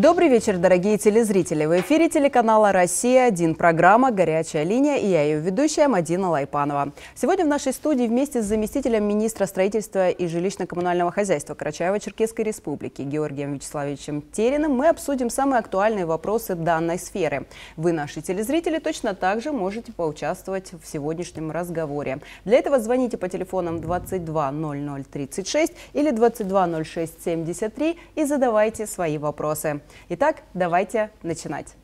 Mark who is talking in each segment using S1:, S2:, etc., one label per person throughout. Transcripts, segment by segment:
S1: Добрый вечер, дорогие телезрители. В эфире телеканала «Россия-1» программа «Горячая линия» и я ее ведущая Мадина Лайпанова. Сегодня в нашей студии вместе с заместителем министра строительства и жилищно-коммунального хозяйства Карачаево-Черкесской республики Георгием Вячеславовичем Териным мы обсудим самые актуальные вопросы данной сферы. Вы, наши телезрители, точно так же можете поучаствовать в сегодняшнем разговоре. Для этого звоните по телефонам 22 0036 или 22 06 73 и задавайте свои вопросы. Итак, давайте начинать.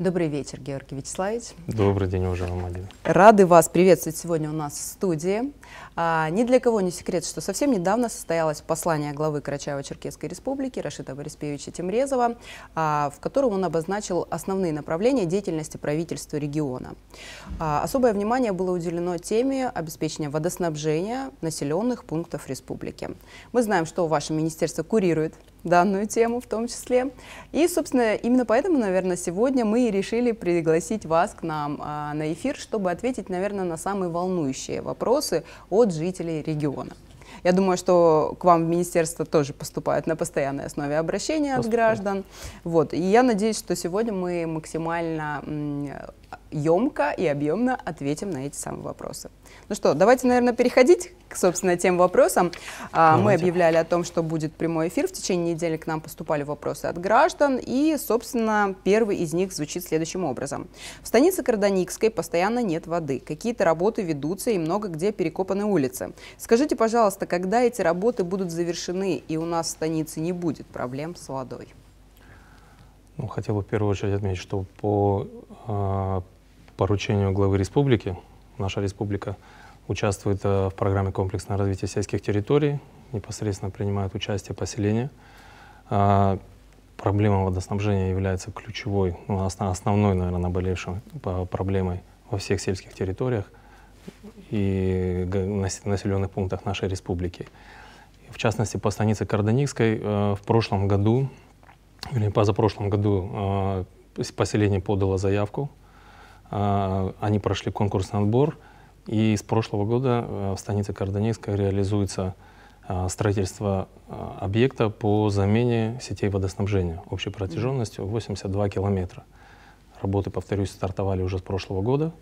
S1: Добрый вечер, Георгий Вячеславович.
S2: Добрый день, уважаемая Мадина.
S1: Рады вас приветствовать сегодня у нас в студии. А, ни для кого не секрет, что совсем недавно состоялось послание главы Карачаево-Черкесской республики Рашида Бориспевича Тимрезова, а, в котором он обозначил основные направления деятельности правительства региона. А, особое внимание было уделено теме обеспечения водоснабжения населенных пунктов республики. Мы знаем, что ваше министерство курирует данную тему в том числе. И, собственно, именно поэтому, наверное, сегодня мы и решили пригласить вас к нам а, на эфир, чтобы ответить, наверное, на самые волнующие вопросы от жителей региона. Я думаю, что к вам в министерство тоже поступают на постоянной основе обращения от граждан. Вот. И я надеюсь, что сегодня мы максимально емко и объемно ответим на эти самые вопросы. Ну что, давайте, наверное, переходить к, собственно, тем вопросам. Давайте. Мы объявляли о том, что будет прямой эфир. В течение недели к нам поступали вопросы от граждан. И, собственно, первый из них звучит следующим образом. В станице Карданикской постоянно нет воды. Какие-то работы ведутся и много где перекопаны улицы. Скажите, пожалуйста, когда эти работы будут завершены и у нас в станице не будет проблем с водой?
S2: Ну, хотел бы в первую очередь отметить, что по э, поручению главы республики, наша республика участвует э, в программе комплексного развития сельских территорий, непосредственно принимает участие поселения. Э, проблема водоснабжения является ключевой, ну, основной, наверное, наболевшей проблемой во всех сельских территориях и населенных пунктах нашей республики. В частности, по станице Карданикской э, в прошлом году вернее, позапрошлом году э, поселение подало заявку, э, они прошли конкурсный отбор, и с прошлого года э, в станице Карданейска реализуется строительство объекта по замене сетей водоснабжения общей протяженностью 82 километра. Работы, повторюсь, стартовали уже с прошлого года.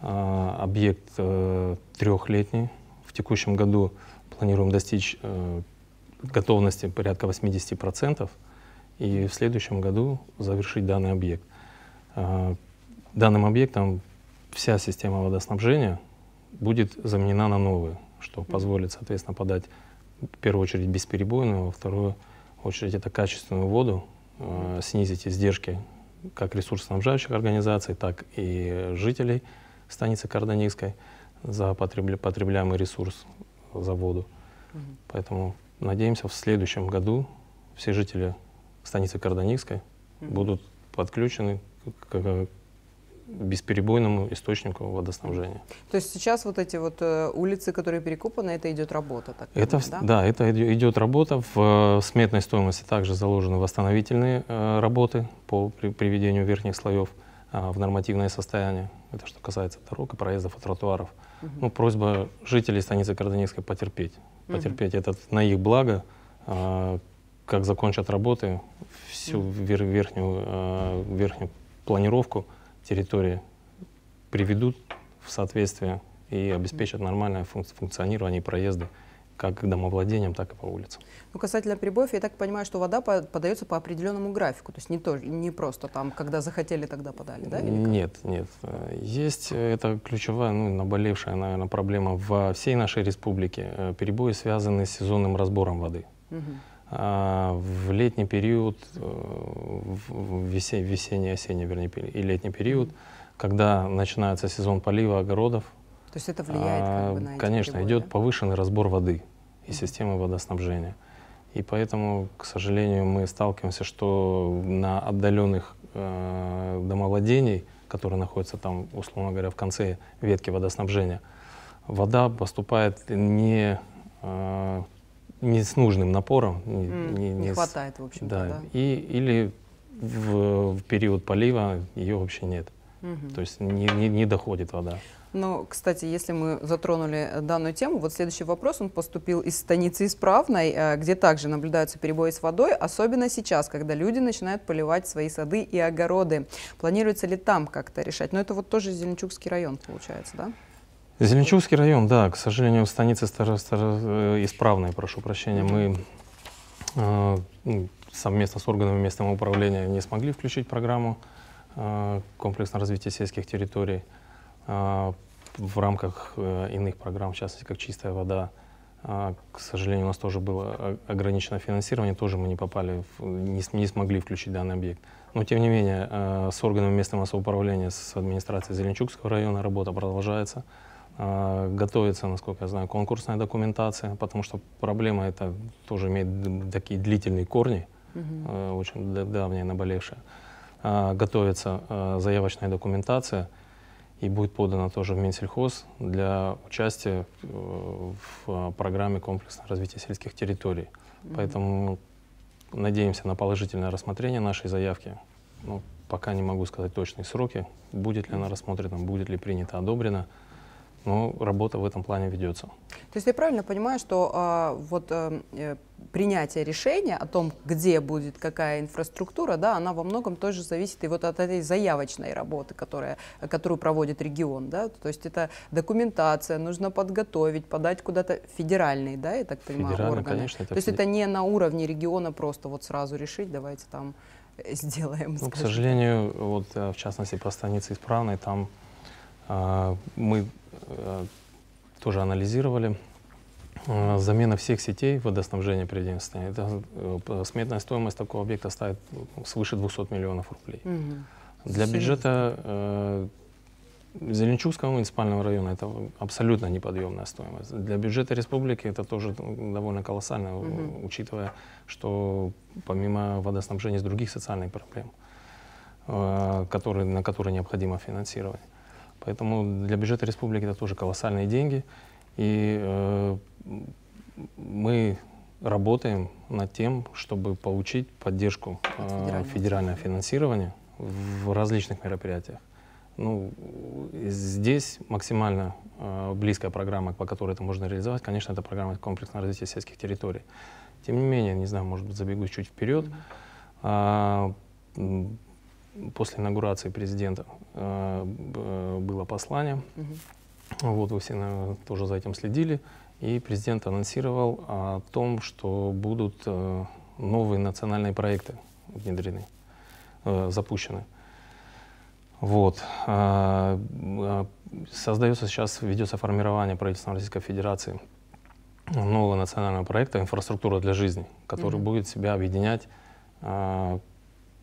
S2: Объект э, трехлетний. В текущем году планируем достичь э, готовности порядка 80 процентов и в следующем году завершить данный объект. А, данным объектом вся система водоснабжения будет заменена на новую, что позволит, соответственно, подать в первую очередь бесперебойную, во вторую очередь это качественную воду, э, снизить издержки как ресурсоснабжающих организаций, так и жителей станицы Карданийской за потребляемый ресурс за воду. Угу. Поэтому надеемся, в следующем году все жители станицы Карданикской mm-hmm. будут подключены к бесперебойному источнику водоснабжения.
S1: То есть сейчас вот эти вот э, улицы, которые перекопаны, это идет работа? Так
S2: это, да? да, это идет работа. В э, сметной стоимости также заложены восстановительные э, работы по при, приведению верхних слоев э, в нормативное состояние. Это что касается дорог и проездов и тротуаров. Угу. Ну, просьба жителей станицы Карданинской потерпеть. Потерпеть. Угу. Это на их благо. Как закончат работы, всю вер верхнюю, э, верхнюю планировку территории приведут в соответствие и обеспечат нормальное функ функционирование и проезды как к домовладениям, так и по улицам.
S1: Ну, касательно прибоев, я так понимаю, что вода по подается по определенному графику, то есть не, то, не просто там, когда захотели, тогда подали, да?
S2: Нет, нет. Есть, это ключевая, ну, наболевшая, наверное, проблема во всей нашей республике. Э, перебои связаны с сезонным разбором воды. Угу. А, в летний период, э, в весенний, весенний, осенний, вернее, и летний период, когда начинается сезон полива огородов,
S1: то есть это влияет как бы, на
S2: Конечно,
S1: переводы,
S2: идет повышенный разбор воды и системы водоснабжения. И поэтому, к сожалению, мы сталкиваемся, что на отдаленных э, домовладений, которые находятся там, условно говоря, в конце ветки водоснабжения, вода поступает не, э, не с нужным напором.
S1: Не, не, не хватает, в общем
S2: да,
S1: да.
S2: И, или в, в период полива ее вообще нет.
S1: Мгм.
S2: То есть не, не, не доходит вода.
S1: Ну, кстати, если мы затронули э, данную тему, вот следующий вопрос, он поступил из станицы Исправной, э, где также наблюдаются перебои с водой, особенно сейчас, когда люди начинают поливать свои сады и огороды. Планируется ли там как-то решать? Но это вот тоже Зеленчукский район, получается, да?
S2: Зеленчукский район, да, к сожалению, в станице старо, старо- э, исправной, прошу прощения, мы э, ну, совместно с органами местного управления не смогли включить программу э, комплексного развития сельских территорий. Э, в рамках э, иных программ, в частности, как «Чистая вода», э, к сожалению, у нас тоже было ограничено финансирование, тоже мы не попали, в- не, не смогли включить данный объект. Но, тем не менее, э, с органами местного самоуправления, с администрацией Зеленчукского района работа продолжается. А, Готовится, насколько я знаю, конкурсная документация, потому что проблема эта тоже имеет такие длительные корни, э, очень д- давняя наболевшая. А, Готовится э, заявочная документация и будет подана тоже в Минсельхоз для участия э, в программе комплексного развития сельских территорий. Поэтому надеемся на положительное рассмотрение нашей заявки. Ну, пока не могу сказать точные сроки, будет ли она рассмотрена, будет ли принято, одобрено. Но работа в этом плане ведется.
S1: То есть я правильно понимаю, что а, вот э, э, принятие решения о том, где будет какая инфраструктура, да, она во многом тоже зависит и вот от этой заявочной работы, которая, которую проводит регион, да, то есть это документация, нужно подготовить, подать куда-то федеральный, да, я так понимаю,
S2: Федеральный,
S1: органы.
S2: конечно, это
S1: то есть
S2: феде-
S1: это не на уровне региона просто вот сразу решить, давайте там э, сделаем.
S2: Ну, к сожалению, вот э, в частности по станице Исправной, там а, мы э, тоже анализировали э, замена всех сетей водоснабжения приведения в состояние. Это, э, сметная стоимость такого объекта ставит ну, свыше 200 миллионов рублей.
S1: Мгм.
S2: Для
S1: Серьезно.
S2: бюджета э, Зеленчукского муниципального района это абсолютно неподъемная стоимость. Для бюджета республики это тоже довольно колоссально, у-
S1: Мгм.
S2: учитывая, что помимо водоснабжения есть других социальных проблем, э, которые, на которые необходимо финансировать. Поэтому для бюджета республики это тоже колоссальные деньги. И э, мы работаем над тем, чтобы получить поддержку э,
S1: федерального
S2: федеральное финансирование в различных мероприятиях. Ну, здесь максимально э, близкая программа, по которой это можно реализовать, конечно, это программа комплексного развития сельских территорий. Тем не менее, не знаю, может быть, забегу чуть вперед. М, после инаугурации президента э, было послание.
S1: Мгм.
S2: Вот вы все, наверное, тоже за этим следили. И президент анонсировал о том, что будут э, новые национальные проекты внедрены, э, запущены. Вот. А, а, Создается сейчас, ведется формирование правительства Российской Федерации нового национального проекта «Инфраструктура для жизни», который
S1: Мгм.
S2: будет себя объединять а,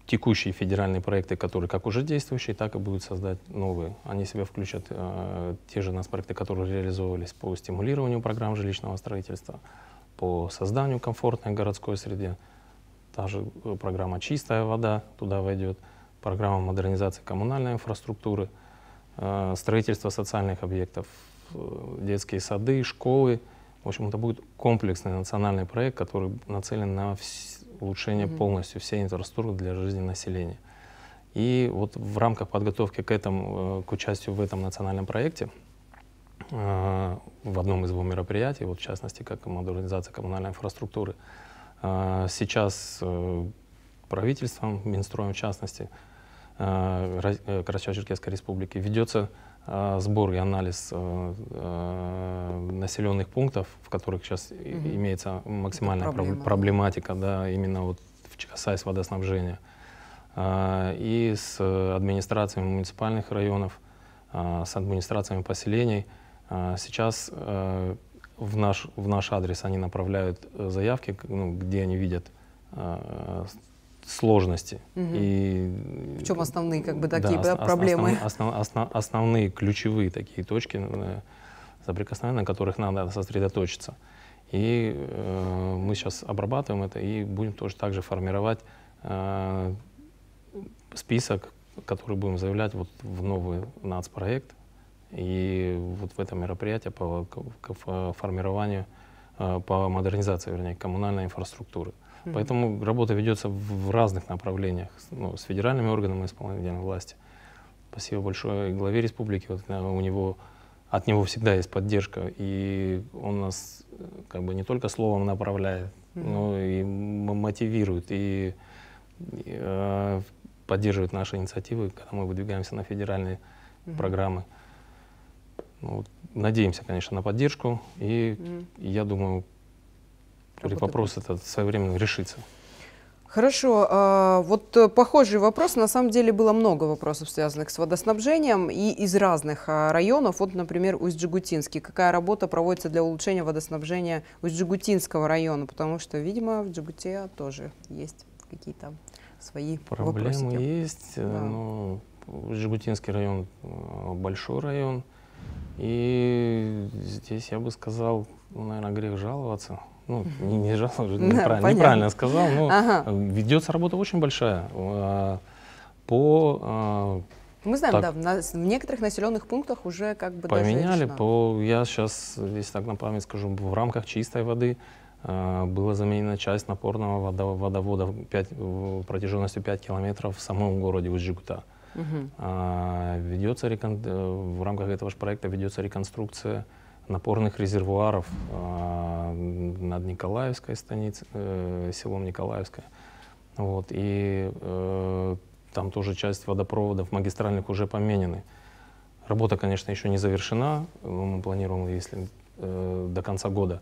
S2: текущие федеральные проекты, которые как уже действующие, так и будут создать новые. Они себя включат э, те же нацпроекты, которые реализовывались по стимулированию программ жилищного строительства, по созданию комфортной городской среды. Та же э, программа «Чистая вода» туда войдет, программа модернизации коммунальной инфраструктуры, э, строительство социальных объектов, э, детские сады, школы. В общем, это будет комплексный национальный проект, который нацелен на вс- улучшение
S1: Мгм.
S2: полностью всей инфраструктуры для жизни населения. И вот в рамках подготовки к этому, э, к участию в этом национальном проекте, э, в одном из его мероприятий, вот в частности, как модернизация коммунальной инфраструктуры, э, сейчас правительством, Минстроем в частности, Ра- Карачаево-Черкесской республики ведется сбор и анализ э, э, населенных пунктов, в которых сейчас
S1: Мгм.
S2: имеется максимальная проб-
S1: проблема,
S2: проблематика, да, именно вот в- касаясь водоснабжения. И с э, администрациями муниципальных районов, с администрациями поселений сейчас э, в наш, в наш адрес они направляют э, заявки, ну, где они видят сложности.
S1: Мгм.
S2: И,
S1: В чем основные как бы
S2: да,
S1: такие да,
S2: ос-
S1: проблемы?
S2: основ- основ- основ- основные ключевые такие точки соприкосновения, на которых надо сосредоточиться. И э, мы сейчас обрабатываем это и будем тоже также формировать э, список, который будем заявлять вот в новый нацпроект и вот в этом мероприятии по формированию, э, по модернизации, вернее, коммунальной инфраструктуры. Mm-hmm. Поэтому работа ведется в разных направлениях, ну, с федеральными органами исполнительной власти. Спасибо большое главе республики, вот, э, у него, от него всегда есть поддержка, и он нас э, как бы не только словом направляет, mm-hmm. но и мотивирует, и, и э, поддерживает наши инициативы, когда мы выдвигаемся на федеральные mm-hmm. программы. Ну, надеемся, конечно, на поддержку, и mm. я думаю, Работа вопрос этот своевременно решится.
S1: Хорошо. А, вот э, похожий вопрос. На самом деле было много вопросов, связанных с водоснабжением и из разных а, районов. Вот, например, Усть-Джигутинский. Какая работа проводится для улучшения водоснабжения Усть-Джигутинского района? Потому что, видимо, в Джигуте тоже есть какие-то свои
S2: Проблемы
S1: вопросики.
S2: есть. Э, да. Но Усть-Джигутинский район э, большой район. И здесь я бы сказал, наверное, грех жаловаться. Ну, не, не жаловаться, неправильно, неправильно сказал, но ага. ведется работа очень большая. А, по
S1: а, мы знаем, так, да, в, на, в некоторых населенных пунктах уже как бы
S2: поменяли. По, я сейчас, если так на память скажу, в рамках чистой воды э, была заменена часть напорного водовода 5, протяженностью 5 километров в самом городе Уджигута. Угу. А, ведется. Э, в рамках этого же проекта ведется реконструкция напорных резервуаров а, над Николаевской станицей, э, селом Николаевское. Вот, и э, там тоже часть водопроводов магистральных уже поменены. Работа, конечно, еще не завершена. Мы планируем, если э, до конца года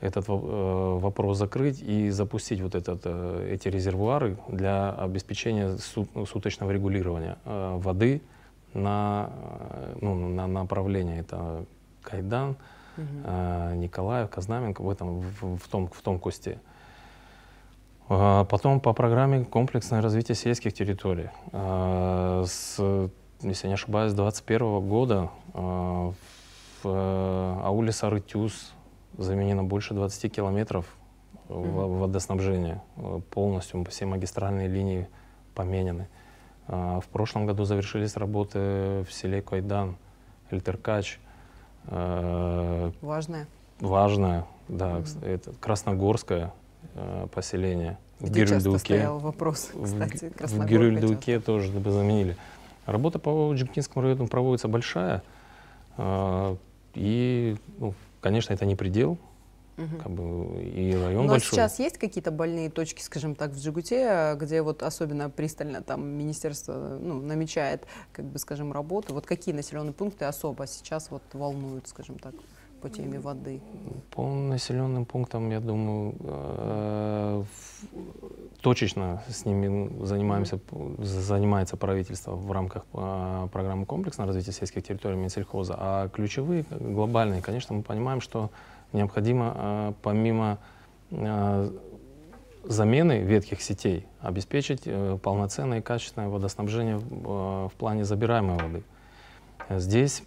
S2: этот э, вопрос закрыть и запустить вот этот, э, эти резервуары для обеспечения суточного регулирования э, воды на, ну, на направление. Это Кайдан, угу. Николаев, Знаменка в, этом, в, в, том, в том кусте. Потом по программе комплексное развитие сельских территорий. С, если не ошибаюсь, с 2021 года в ауле Сарытюс заменено больше 20 километров mm-hmm. водоснабжения. Э, полностью все магистральные линии поменены. А, в прошлом году завершились работы в селе Койдан, Эльтеркач.
S1: Э, важное.
S2: Важное, да. Mm-hmm. Это Красногорское э, поселение.
S1: Где в Гирюльдуке. стоял вопрос, кстати,
S2: В, в Гирюльдуке тоже заменили. Работа по Джиптинскому району проводится большая. И ну, Конечно, это не предел, Угу. Как бы и район
S1: Но
S2: большой.
S1: сейчас есть какие-то больные точки, скажем так, в Джигуте, где вот особенно пристально там министерство ну, намечает, как бы, скажем, работу. Вот какие населенные пункты особо сейчас вот волнуют, скажем так? по теме воды?
S2: По населенным пунктам, я думаю, э, точечно с ними занимаемся, занимается правительство в рамках э, программы комплексного развития сельских территорий Минсельхоза. А ключевые, глобальные, конечно, мы понимаем, что необходимо э, помимо замены ветхих сетей обеспечить полноценное и качественное водоснабжение в плане забираемой воды. Здесь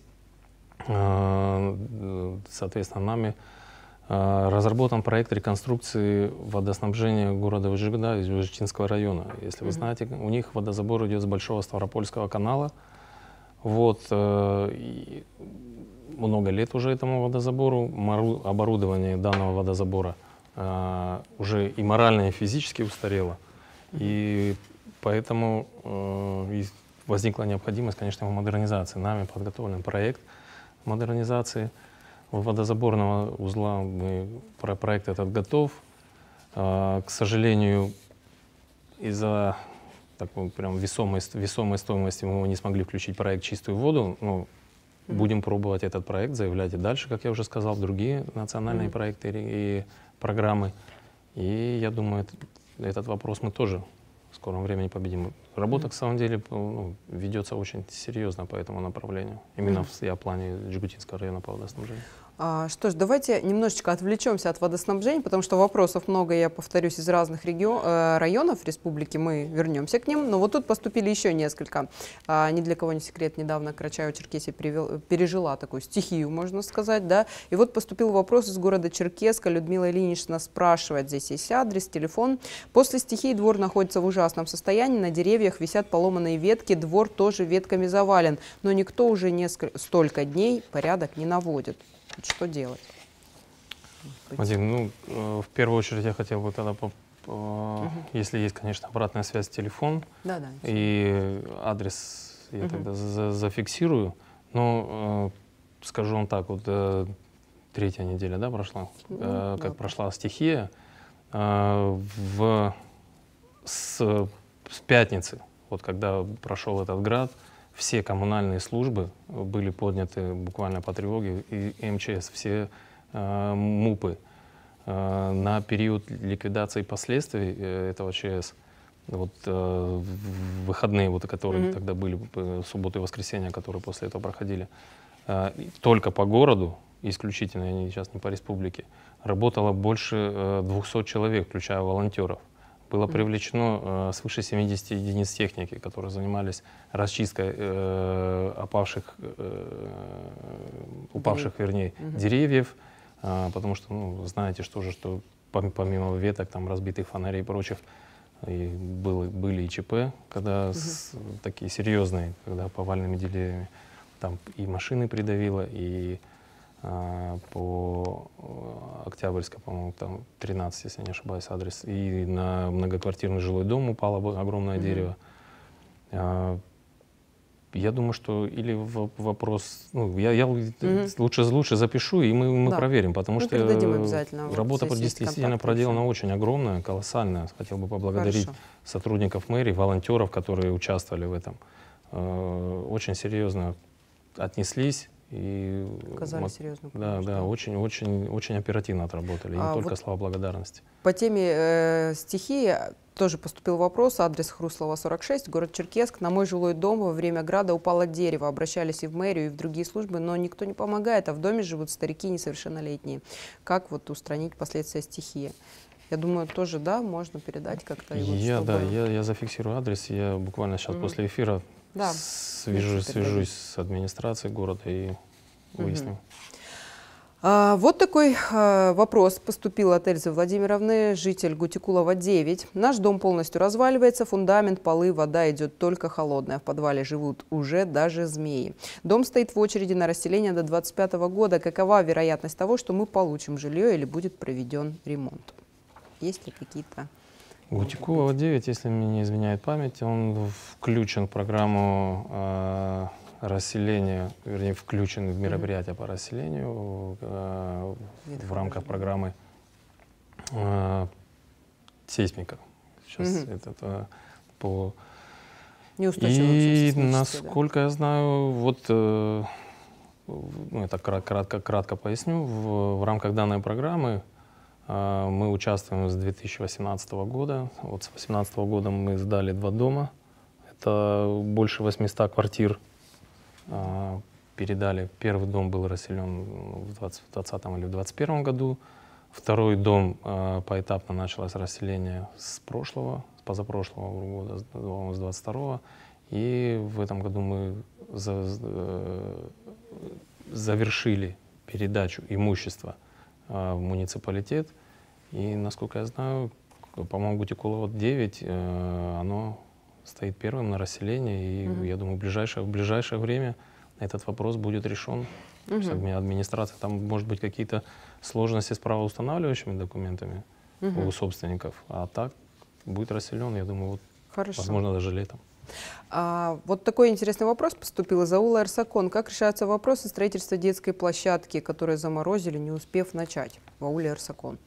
S2: Э, соответственно, нами э, разработан проект реконструкции водоснабжения города Выжигда из Выжичинского района. Если вы знаете, у них водозабор идет с Большого Ставропольского канала. Вот, э, много лет уже этому водозабору. Оборудование данного водозабора уже и морально, и физически устарело. И поэтому возникла необходимость, конечно, в модернизации. Нами подготовлен проект – модернизации водозаборного узла. Мы, про проект этот готов. А, к сожалению, из-за такой прям весомой, весомой стоимости мы не смогли включить проект «Чистую воду». Ну. Будем пробовать этот проект, заявлять и дальше, как я уже сказал, в другие национальные mm-hmm. проекты и программы. И я думаю, этот, этот вопрос мы тоже в скором времени победим. Работа, mm-hmm. на самом деле, ну, ведется очень серьезно по этому направлению. Именно mm-hmm. в я, плане Джигутинского района по водоснабжению.
S1: А, что ж, давайте немножечко отвлечемся от водоснабжения, потому что вопросов много, я повторюсь, из разных регион, э, районов республики, мы вернемся к ним. Но вот тут поступили еще несколько. А, ни для кого не секрет, недавно Карачаево-Черкесия пережила такую стихию, можно сказать, да. И вот поступил вопрос из города Черкеска, Людмила Ильинична спрашивает, здесь есть адрес, телефон. После стихии двор находится в ужасном состоянии, на деревьях висят поломанные ветки, двор тоже ветками завален, но никто уже несколько, столько дней порядок не наводит что делать?
S2: Вадим, ну, э, в первую очередь я хотел бы тогда, по, угу. если есть, конечно, обратная связь, телефон
S1: да, да,
S2: и адрес я угу. тогда за, зафиксирую. Но э, скажу вам так, вот э, третья неделя, да, прошла, ну, э, как да. прошла стихия, э, в, с, с пятницы, вот когда прошел этот град, все коммунальные службы были подняты буквально по тревоге, и МЧС, все э, МУПы э, на период ликвидации последствий э, этого ЧС, вот э, выходные, вот, которые mm-hmm. тогда были, э, субботы и воскресенья, которые после этого проходили, э, только по городу, исключительно, я сейчас не по республике, работало больше э, 200 человек, включая волонтеров было привлечено э, свыше 70 единиц техники, которые занимались расчисткой э, опавших, э, упавших, вернее, угу. деревьев, э, потому что, ну, знаете, что же, что помимо веток, там, разбитых фонарей и прочих, и было, были и ЧП, когда угу. с, такие серьезные, когда повальными деревьями, там и машины придавило, и по э, Октябрьской, по-моему, там 13, если не ошибаюсь, адрес. И на многоквартирный жилой дом упало огромное mm-hmm. дерево. А, я думаю, что или вопрос, ну, я, я mm-hmm. лучше, лучше запишу, и мы, мы да. проверим, потому мы что работа действительно проделана очень огромная, колоссальная. Хотел бы поблагодарить Хорошо. сотрудников мэрии, волонтеров, которые участвовали в этом. Э, очень серьезно отнеслись и
S1: Оказали вот, серьезную
S2: помощь. Да, да, очень, очень, очень оперативно отработали. И а, не только вот слова благодарности.
S1: По теме э, стихии тоже поступил вопрос, адрес Хруслова 46, город Черкесск. На мой жилой дом во время града упало дерево. Обращались и в мэрию, и в другие службы, но никто не помогает, а в доме живут старики несовершеннолетние. Как вот устранить последствия стихии? Я думаю, тоже, да, можно передать как-то.
S2: Я, чтобы... да, я, я зафиксирую адрес. Я буквально сейчас mm-hmm. после эфира да. Свяжусь, свяжусь с администрацией города и выясним. Угу.
S1: А, вот такой а, вопрос поступил от Эльзы Владимировны, житель Гутикулова 9. Наш дом полностью разваливается, фундамент, полы, вода идет только холодная. В подвале живут уже даже змеи. Дом стоит в очереди на расселение до 25 года. Какова вероятность того, что мы получим жилье или будет проведен ремонт? Есть ли какие-то
S2: Гутикулова 9, если мне не изменяет память, он включен в программу э, расселения, вернее, включен в мероприятие по расселению э, в рамках программы э, сейсмика. Сейчас угу. это э, по... И насколько да? я знаю, вот э, ну, это кратко, кратко поясню, в, в рамках данной программы а, мы участвуем с 2018 года. Вот с 2018 года мы сдали два дома. Это больше 800 квартир передали. Первый дом был расселен в 2020 или в 2021 году. Второй дом а, поэтапно началось расселение с прошлого, с позапрошлого года, с 22 И в этом году мы за, э, завершили передачу имущества в муниципалитет. И, насколько я знаю, по-моему, Гутикулова 9, э, оно стоит первым на расселении. И угу. я думаю, в ближайшее, в ближайшее время этот вопрос будет решен. Угу. С администрацией. Там, может быть, какие-то сложности с правоустанавливающими документами угу. у собственников. А так будет расселен, я думаю, вот, Хорошо. возможно, даже летом.
S1: А, вот такой интересный вопрос поступил из аула Эрсакон. Как решаются вопросы строительства детской площадки, которые заморозили, не успев начать в ауле Эрсакон?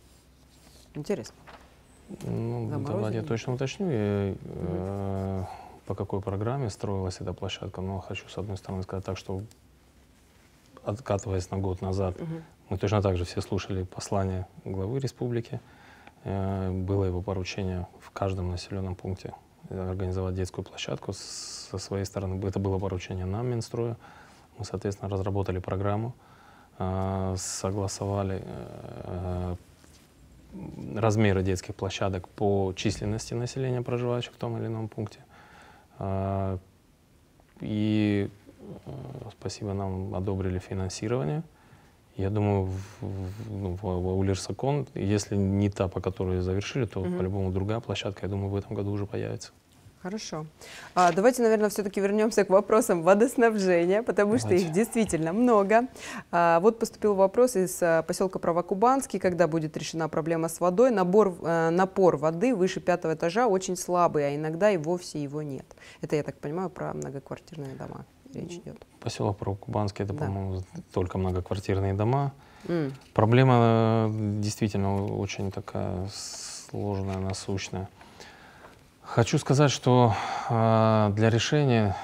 S1: Интересно.
S2: Ну, давайте я точно уточню, я, э, по какой программе строилась эта площадка. Но хочу, с одной стороны, сказать так, что откатываясь на год назад, угу. мы точно так же все слушали послание главы республики. Э, было его поручение в каждом населенном пункте организовать детскую площадку. Со своей стороны, это было поручение нам, Минстроя. Мы, соответственно, разработали программу. э, согласовали э, размеры детских площадок по численности населения, проживающих в том или ином пункте. Э, и э, спасибо нам одобрили финансирование. Я думаю, в, в, ну, в, в Улирсакон, если не та, по которой завершили, то
S1: Мгм.
S2: по-любому другая площадка, я думаю, в этом году уже появится.
S1: Хорошо. А, давайте, наверное, все-таки вернемся к вопросам водоснабжения, потому что
S2: Давайте.
S1: их действительно много. А, вот поступил вопрос из а, поселка Правокубанский, когда будет решена проблема с водой. Набор, э, напор воды выше пятого этажа очень слабый, а иногда и вовсе его нет. Это, я так понимаю, про многоквартирные дома речь идет.
S2: Поселок Правокубанский, это,
S1: Да.
S2: по-моему, только многоквартирные дома.
S1: М,
S2: Проблема э, действительно очень такая сложная, насущная. Хочу сказать, что э, для решения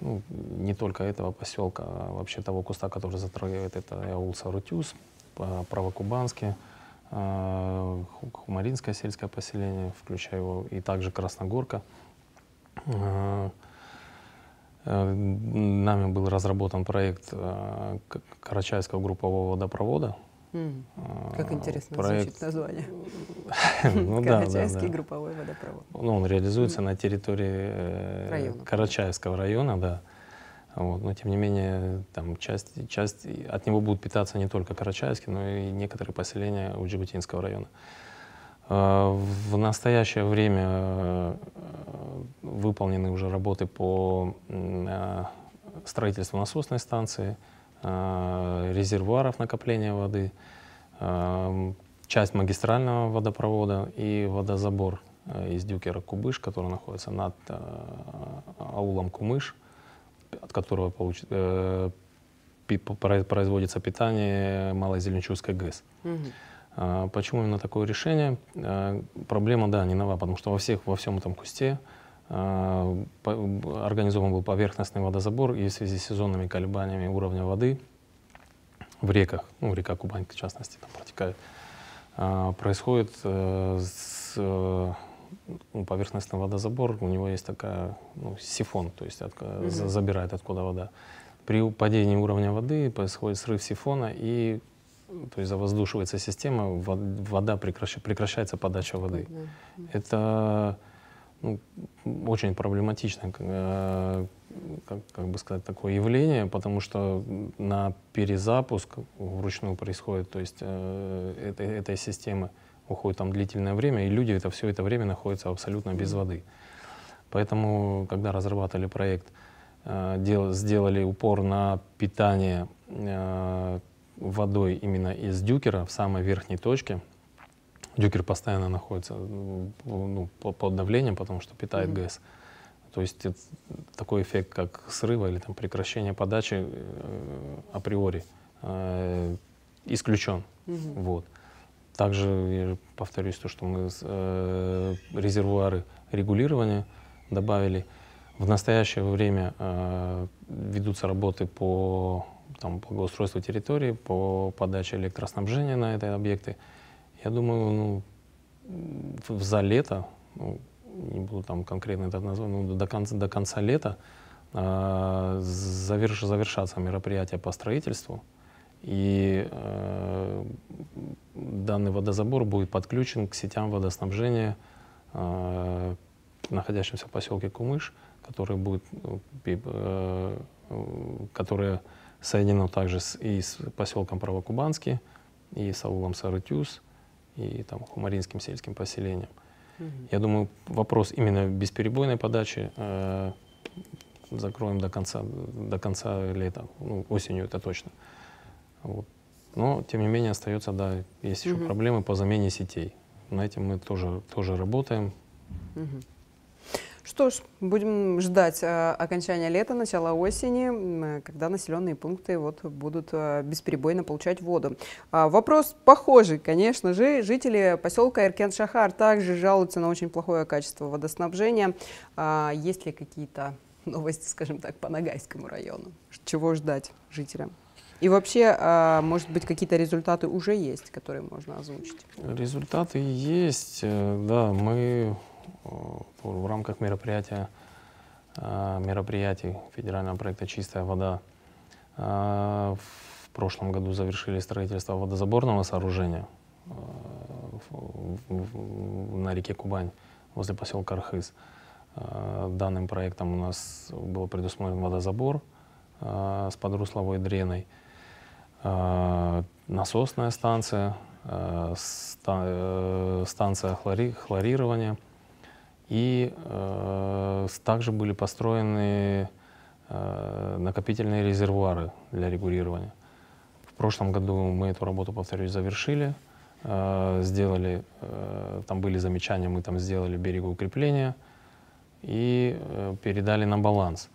S2: ну, не только этого поселка, а вообще того куста, который затрагивает, это и аул Сарутюс, Па- Правокубанский, э, Ху- Хумаринское сельское поселение, включая его, и также Красногорка. Э, Нами был разработан проект К- Карачаевского группового водопровода. Э,
S1: Как интересно
S2: проект-
S1: звучит название.
S2: Ну да, да,
S1: Карачаевский
S2: да.
S1: групповой водопровод.
S2: Ну, он реализуется на территории э,
S1: Района.
S2: Карачаевского района, да. Вот, но тем не менее, там часть, часть от него будут питаться не только Карачаевский, но и некоторые поселения Уджигутинского района. Э, В настоящее время э, выполнены уже работы по э, строительству насосной станции, резервуаров накопления воды, э, часть магистрального водопровода и водозабор э, из Дюкера Кубыш, который находится над э, аулом Кумыш, от которого получ- э, пи- про- производится питание Малой Зеленчурской ГЭС. А, Почему именно такое решение? Проблема, да, не нова, потому что во, всех, во всем этом кусте организован был поверхностный водозабор, и в связи с сезонными колебаниями уровня воды в реках, ну, река Кубань, в частности, там протекает, а, происходит э, с, э, ну, поверхностный водозабор, у него есть такая, ну, сифон, то есть от- за- забирает откуда вода. При падении уровня воды происходит срыв сифона, и то есть завоздушивается система, вод- вода прекращ- прекращается подача воды.
S1: Да.
S2: Это ну, очень проблематичное, как, э, как, как бы сказать, такое явление, потому что на перезапуск вручную происходит, то есть э, этой, этой системы уходит там длительное время, и люди это все это время находятся абсолютно без воды. Поэтому, когда разрабатывали проект, э, дел- сделали упор на питание э, водой именно из дюкера в самой верхней точке. Дюкер постоянно находится ну, по- под давлением, потому что питает
S1: Мгм.
S2: ГЭС. То есть это такой эффект, как срыва или там, прекращения подачи э, априори э, исключен.
S1: Мгм.
S2: Вот. Также, я повторюсь, то, что мы э, резервуары регулирования добавили. В настоящее время э, ведутся работы по там, благоустройству территории, по подаче электроснабжения на эти объекты. Я думаю, ну, за лето, ну, не буду там конкретно это назвать, ну, до, конца, до конца лета э, заверш- завершатся мероприятия по строительству. И э, данный водозабор будет подключен к сетям водоснабжения, э, находящимся в поселке Кумыш, который будет, э, э, которое соединено также с, и с поселком Правокубанский, и с аулом Сарытюс, и там Хумаринским сельским поселением.
S1: Мгм.
S2: Я думаю, вопрос именно бесперебойной подачи э, закроем до конца, до конца лета, ну, осенью это точно. Вот. Но, тем не менее, остается, да, есть еще
S1: Мгм.
S2: проблемы по замене сетей. На этим мы тоже, тоже работаем.
S1: Мгм. Что ж, будем ждать э, окончания лета, начала осени, э, когда населенные пункты вот будут э, бесперебойно получать воду. А, вопрос похожий, конечно же. Жители поселка Эркен-Шахар также жалуются на очень плохое качество водоснабжения. А, есть ли какие-то новости, скажем так, по Ногайскому району? Чего ждать жителям? И вообще, а, может быть, какие-то результаты уже есть, которые можно озвучить?
S2: Результаты есть. Да, мы в рамках мероприятия, э, мероприятий федерального проекта «Чистая вода» э, в прошлом году завершили строительство водозаборного сооружения на реке Кубань возле поселка Архыз. Данным проектом у нас был предусмотрен водозабор с подрусловой дреной, насосная станция, станция хлорирования – и э, также были построены э, накопительные резервуары для регулирования. В прошлом году мы эту работу, повторюсь, завершили. Э, сделали, э, там были замечания, мы там сделали берегоукрепления и э, передали на баланс.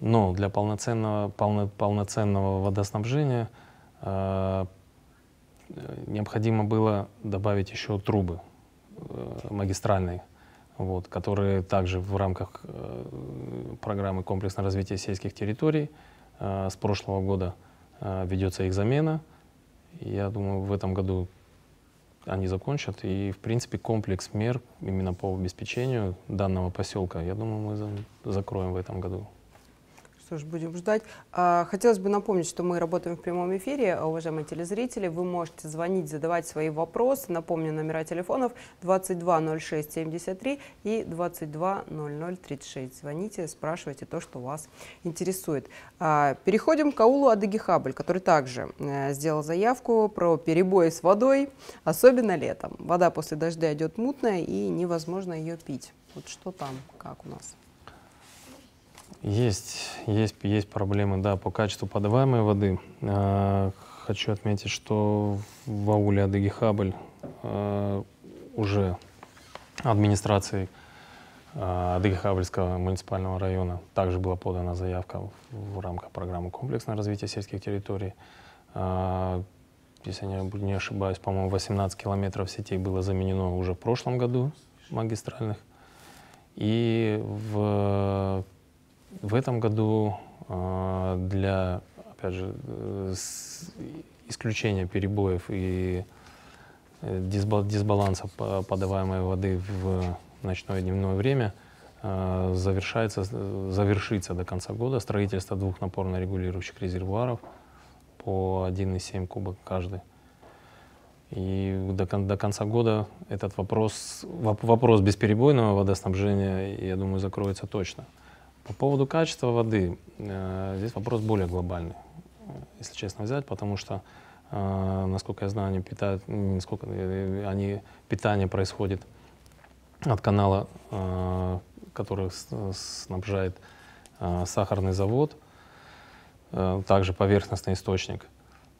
S2: Но для полноценного, полно, полноценного водоснабжения э, необходимо было добавить еще трубы э, магистральные вот, которые также в рамках э, программы комплексного развития сельских территорий э, с прошлого года э, ведется их замена. Я думаю, в этом году они закончат. И, в принципе, комплекс мер именно по обеспечению данного поселка, я думаю, мы за закроем в этом году.
S1: Что ж, будем ждать. А, хотелось бы напомнить, что мы работаем в прямом эфире. Уважаемые телезрители, вы можете звонить, задавать свои вопросы. Напомню, номера телефонов 220673 и 220036. Звоните, спрашивайте то, что вас интересует. А, переходим к аулу Адыгихабль, который также э, сделал заявку про перебои с водой, особенно летом. Вода после дождя идет мутная и невозможно ее пить. Вот что там, как у нас?
S2: Есть, есть, есть проблемы, да, по качеству подаваемой воды. Э, хочу отметить, что в ауле Адыгихабль э, уже администрацией э, Адыгихабльского муниципального района также была подана заявка в, в рамках программы комплексного развития сельских территорий. Э, если я не ошибаюсь, по-моему, 18 километров сетей было заменено уже в прошлом году магистральных. И в в этом году а, для, опять же, э, исключения перебоев и э, дисбаланса подаваемой воды в ночное и дневное время а, завершается, завершится до конца года строительство двух напорно-регулирующих резервуаров по 1,7 кубок каждый. И до, до конца года этот вопрос, вопрос бесперебойного водоснабжения, я думаю, закроется точно. По поводу качества воды, э, здесь вопрос более глобальный, если честно взять, потому что, э, насколько я знаю, они питают, насколько э, они, питание происходит от канала, э, который снабжает э, сахарный завод, э, также поверхностный источник.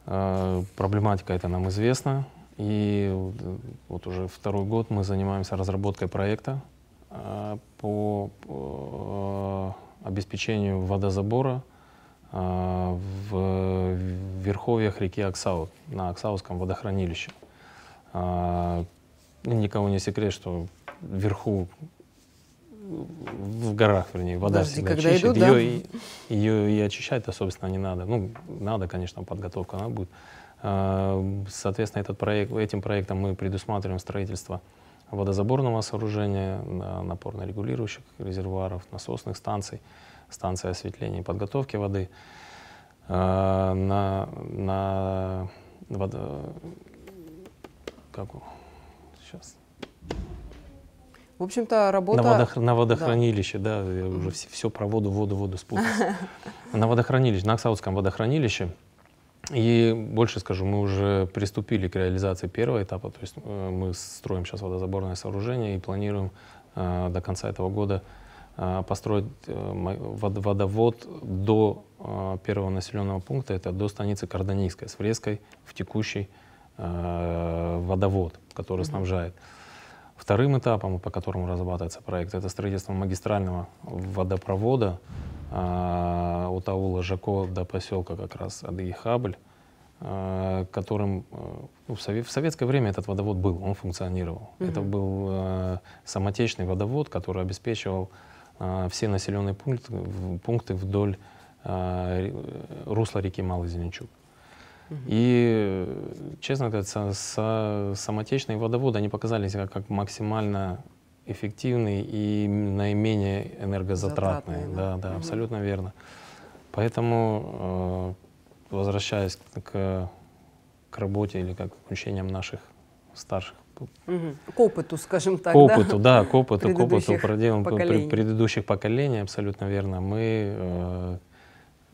S2: Э, проблематика эта нам известна, и вот уже второй год мы занимаемся разработкой проекта Э, по, по э, обеспечению водозабора э, в верховьях реки Аксау, на Аксауском водохранилище. Никого не секрет, что вверху, в горах, вернее, вода Подожди, всегда когда чище. Идут, ее, да? и, ее и очищать-то, собственно, не надо. Ну, надо, конечно, подготовка она будет. Соответственно, этот проект, этим проектом мы предусматриваем строительство водозаборного сооружения, напорно-регулирующих резервуаров, насосных станций, станции осветления и подготовки воды, э, на, на, водо, как, сейчас,
S1: в общем-то, работа...
S2: На, водох... на водохранилище, да, да я уже все, все про воду, воду, воду спутался. На водохранилище, на Оксаутском водохранилище и больше скажу, мы уже приступили к реализации первого этапа, то есть э, мы строим сейчас водозаборное сооружение и планируем э, до конца этого года э, построить водовод до первого населенного пункта, это до станицы Карданийская с врезкой в текущий водовод, который снабжает. Вторым этапом, по которому разрабатывается проект, это строительство магистрального водопровода от аула Жако до поселка как раз Адыихабль, а, которым э, ну, в, совет, в советское время этот водовод был, он функционировал. Mm-hmm. Это был э, самотечный водовод, который обеспечивал э, все населенные пункты, пункты вдоль э, русла реки Малый Зеленчук. И, честно говоря, со, со, самотечные водоводы, они показались как, как максимально эффективный и наименее энергозатратный. Затратный, да, да, да угу. абсолютно верно. Поэтому э, возвращаясь к, к работе или как к учениям наших старших.
S1: Угу. К опыту, скажем так,
S2: К опыту, да, да к опыту, к
S1: опыту
S2: проделан предыдущих поколений, абсолютно верно. Мы э,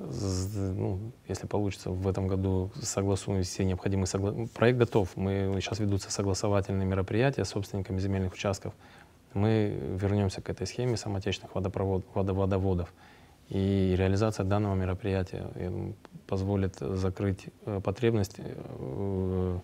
S2: ну, если получится, в этом году согласуем все необходимые согласования. Проект готов. Мы сейчас ведутся согласовательные мероприятия с собственниками земельных участков. Мы вернемся к этой схеме самотечных водопровод, водоводов. И реализация данного мероприятия позволит закрыть э, потребность э,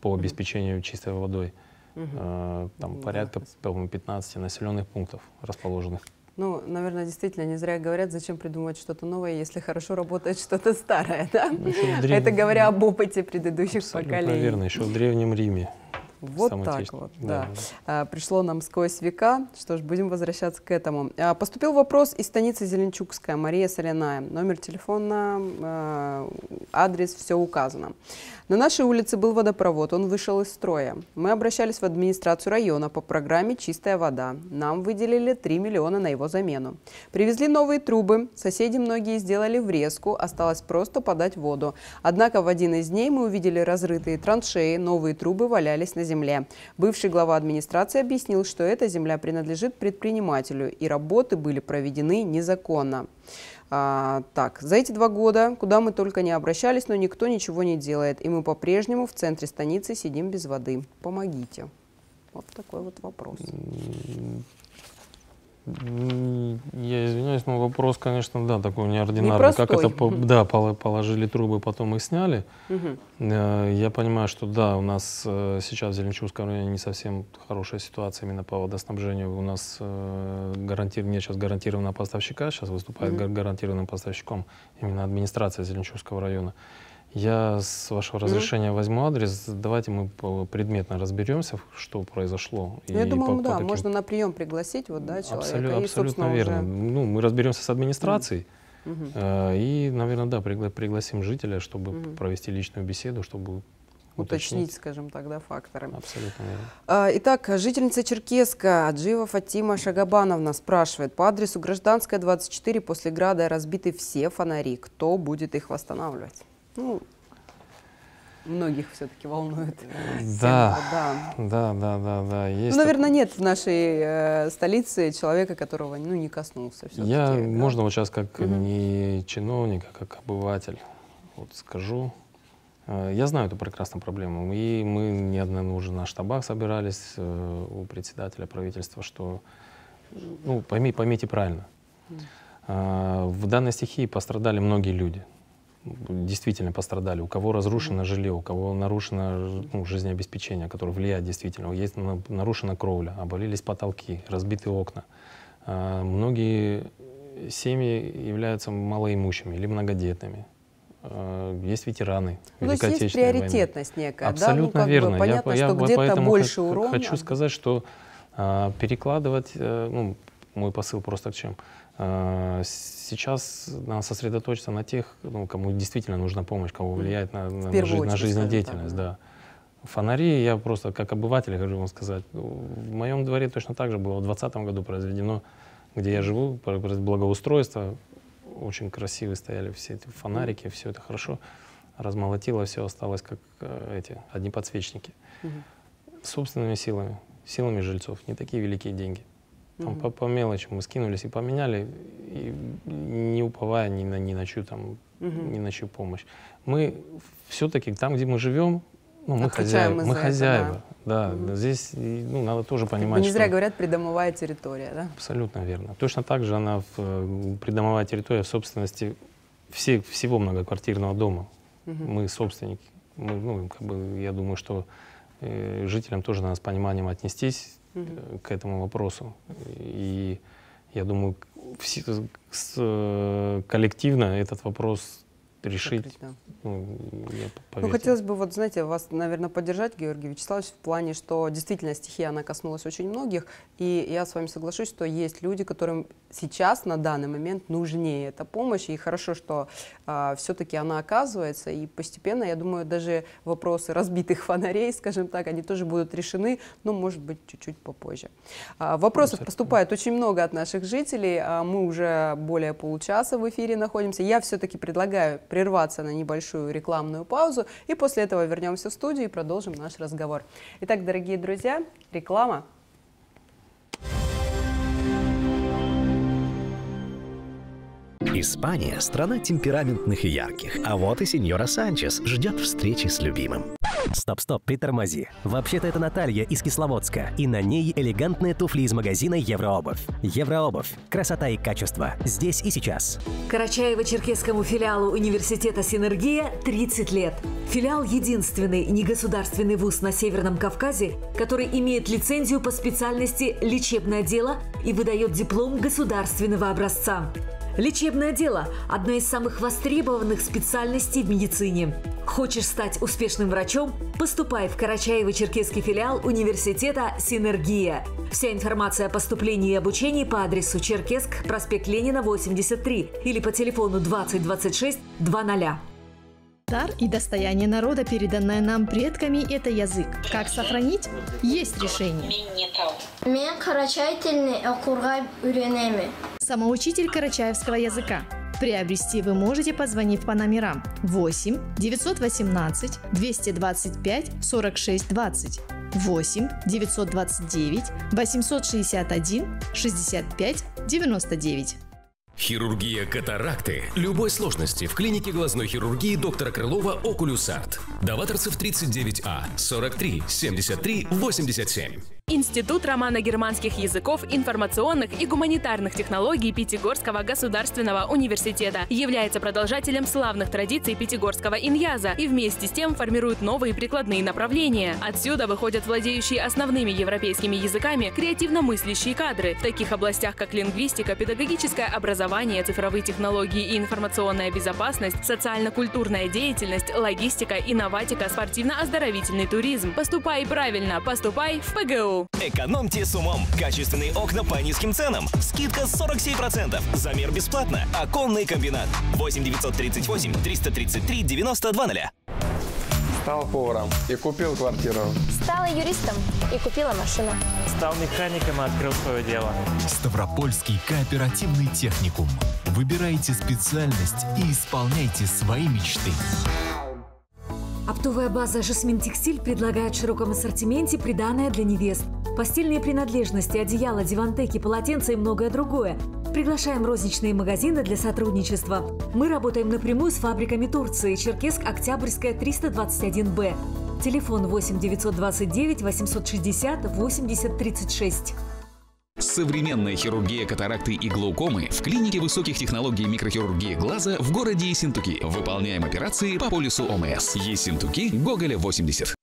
S2: по обеспечению чистой водой. Угу. Там порядка, по-моему, 15 населенных пунктов расположенных.
S1: Ну, наверное, действительно, не зря говорят, зачем придумывать что-то новое, если хорошо работает что-то старое, да? Древ... Это говоря об опыте предыдущих
S2: Абсолютно
S1: поколений.
S2: верно, еще в Древнем Риме.
S1: Вот так вот, да. да. А, пришло нам сквозь века. Что ж, будем возвращаться к этому. А, поступил вопрос из станицы Зеленчукская, Мария Соляная. Номер телефона, а, адрес, все указано. На нашей улице был водопровод, он вышел из строя. Мы обращались в администрацию района по программе «Чистая вода». Нам выделили 3 миллиона на его замену. Привезли новые трубы, соседи многие сделали врезку, осталось просто подать воду. Однако в один из дней мы увидели разрытые траншеи, новые трубы валялись на земле. Бывший глава администрации объяснил, что эта земля принадлежит предпринимателю, и работы были проведены незаконно. А, так, за эти два года, куда мы только не обращались, но никто ничего не делает. И мы по-прежнему в центре станицы сидим без воды. Помогите. Вот такой вот вопрос.
S2: Я извиняюсь, но вопрос, конечно, да, такой неординарный. Непростой. Как это, да, положили трубы, потом их сняли. Угу. Я понимаю, что да, у нас э, сейчас в Зеленчурском районе не совсем хорошая ситуация именно по водоснабжению. У нас э, гарантир, нет сейчас гарантированного поставщика, сейчас выступает угу. гарантированным поставщиком именно администрация Зеленчурского района. Я, с вашего разрешения, mm-hmm. возьму адрес. Давайте мы предметно разберемся, что произошло.
S1: Ну, я думаю, по, да, по каким... можно на прием пригласить вот, да, человека. Абсолютно,
S2: и, абсолютно верно. Уже... Ну, мы разберемся с администрацией. Mm-hmm. Э, и, наверное, да, пригла- пригласим жителя, чтобы mm-hmm. провести личную беседу, чтобы
S1: уточнить, уточнить скажем так, да, факторы.
S2: Абсолютно верно.
S1: А, итак, жительница Черкеска Аджиева Фатима Шагабановна спрашивает, по адресу Гражданская, 24, после града разбиты все фонари. Кто будет их восстанавливать? Ну, многих все-таки волнует.
S2: Да, да, да, да, да, да.
S1: Есть ну, наверное, нет в нашей э, столице человека, которого ну, не коснулся.
S2: Я, да? можно вот сейчас как угу. не чиновник, а как обыватель вот скажу. Э, я знаю эту прекрасную проблему. И мы неоднократно уже на штабах собирались э, у председателя правительства, что, ну, пойми, поймите правильно, э, в данной стихии пострадали многие люди действительно пострадали, у кого разрушено жилье, у кого нарушено ну, жизнеобеспечение, которое влияет действительно, есть нарушена кровля, обвалились потолки, разбиты окна. А, многие семьи являются малоимущими или многодетными. А, есть ветераны
S1: ну, То есть есть приоритетность войны. некая,
S2: Абсолютно
S1: да?
S2: ну, верно.
S1: понятно,
S2: я,
S1: что где-то больше урона.
S2: Хочу сказать, что а, перекладывать, а, ну, мой посыл просто к чем? А, сейчас надо сосредоточиться на тех, ну, кому действительно нужна помощь, кого влияет на, на, на, жизнь, на жизнедеятельность. Да. Фонари, я просто как обыватель хочу вам сказать, в моем дворе точно так же было в 2020 году произведено, где я живу, благоустройство, очень красивые стояли все эти фонарики, все это хорошо, размолотило, все осталось как э, эти, одни подсвечники. Угу. Собственными силами, силами жильцов, не такие великие деньги. Там угу. по, по мелочи мы скинулись и поменяли, и не уповая ни на, ни на чью там, угу. ни на чью помощь. Мы все-таки там, где мы живем, ну, мы хозяева. Мы хозяева, это, да. да. Угу. Здесь ну, надо тоже понимать,
S1: Не зря что... говорят придомовая территория, да?
S2: Абсолютно верно. Точно так же она в, придомовая территория в собственности все, всего многоквартирного дома. Угу. Мы собственники. Мы, ну, как бы, я думаю, что э, жителям тоже надо с пониманием отнестись угу. к этому вопросу. И я думаю, э, коллективно этот вопрос решить. Закрыть, да.
S1: ну, ну, хотелось бы, вот, знаете, вас, наверное, поддержать, Георгий Вячеславович, в плане, что действительно стихия, она коснулась очень многих, и я с вами соглашусь, что есть люди, которым сейчас, на данный момент, нужнее эта помощь, и хорошо, что а, все-таки она оказывается, и постепенно, я думаю, даже вопросы разбитых фонарей, скажем так, они тоже будут решены, но, может быть, чуть-чуть попозже. А, вопросов поступает очень много от наших жителей, а мы уже более получаса в эфире находимся. Я все-таки предлагаю прерваться на небольшую рекламную паузу, и после этого вернемся в студию и продолжим наш разговор. Итак, дорогие друзья, реклама.
S3: Испания – страна темпераментных и ярких. А вот и сеньора Санчес ждет встречи с любимым.
S4: Стоп-стоп, притормози. Вообще-то это Наталья из Кисловодска, и на ней элегантные туфли из магазина Еврообувь. Еврообувь. Красота и качество. Здесь и сейчас.
S5: Карачаево-Черкесскому филиалу университета «Синергия» 30 лет. Филиал – единственный негосударственный вуз на Северном Кавказе, который имеет лицензию по специальности «Лечебное дело» и выдает диплом государственного образца. Лечебное дело – одна из самых востребованных специальностей в медицине. Хочешь стать успешным врачом? Поступай в Карачаево-Черкесский филиал университета «Синергия». Вся информация о поступлении и обучении по адресу Черкесск, проспект Ленина, 83 или по телефону 2026 00.
S6: Дар и достояние народа, переданное нам предками, это язык. Как сохранить? Есть решение.
S7: Мен карачай тіліне оқуға үйренемін.
S6: Самоучитель карачаевского языка. Приобрести вы можете, позвонив по номерам 8 918 225 46 20, 8 929 861 65 99.
S8: Хирургия катаракты любой сложности в клинике глазной хирургии доктора Крылова «Окулюс Арт». Даваторцев 39А, 43, 73, 87.
S9: Институт романо-германских языков, информационных и гуманитарных технологий Пятигорского государственного университета является продолжателем славных традиций Пятигорского иньяза и вместе с тем формирует новые прикладные направления. Отсюда выходят владеющие основными европейскими языками креативно мыслящие кадры в таких областях, как лингвистика, педагогическое образование, цифровые технологии и информационная безопасность, социально-культурная деятельность, логистика, инноватика, спортивно-оздоровительный туризм. Поступай правильно, поступай в ПГУ.
S10: Экономьте с умом. Качественные окна по низким ценам. Скидка 47%. Замер бесплатно. Оконный комбинат. 8 938 333 92 0.
S11: Стал поваром и купил квартиру.
S12: Стала юристом и купила машину.
S13: Стал механиком и открыл свое дело.
S14: Ставропольский кооперативный техникум. Выбирайте специальность и исполняйте свои мечты.
S5: Оптовая база «Жасмин Текстиль» предлагает в широком ассортименте приданное для невест. Постельные принадлежности, одеяла, дивантеки, полотенца и многое другое. Приглашаем розничные магазины для сотрудничества. Мы работаем напрямую с фабриками Турции. Черкесск, Октябрьская, 321-Б. Телефон 8 929 860 80 36.
S15: Современная хирургия катаракты и глаукомы в клинике высоких технологий микрохирургии глаза в городе Ессентуки. Выполняем операции по полису ОМС. Ессентуки, Гоголя 80.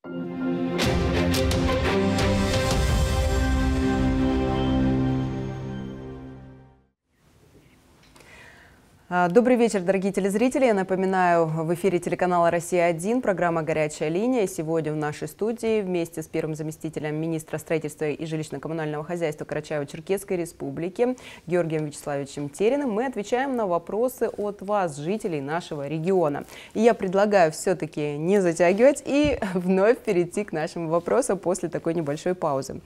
S1: Добрый вечер, дорогие телезрители. Я напоминаю, в эфире телеканала «Россия-1» программа «Горячая линия». Сегодня в нашей студии вместе с первым заместителем министра строительства и жилищно-коммунального хозяйства Карачаево-Черкесской республики Георгием Вячеславовичем Териным мы отвечаем на вопросы от вас, жителей нашего региона. И я предлагаю все-таки не затягивать и вновь перейти к нашим вопросам после такой небольшой паузы.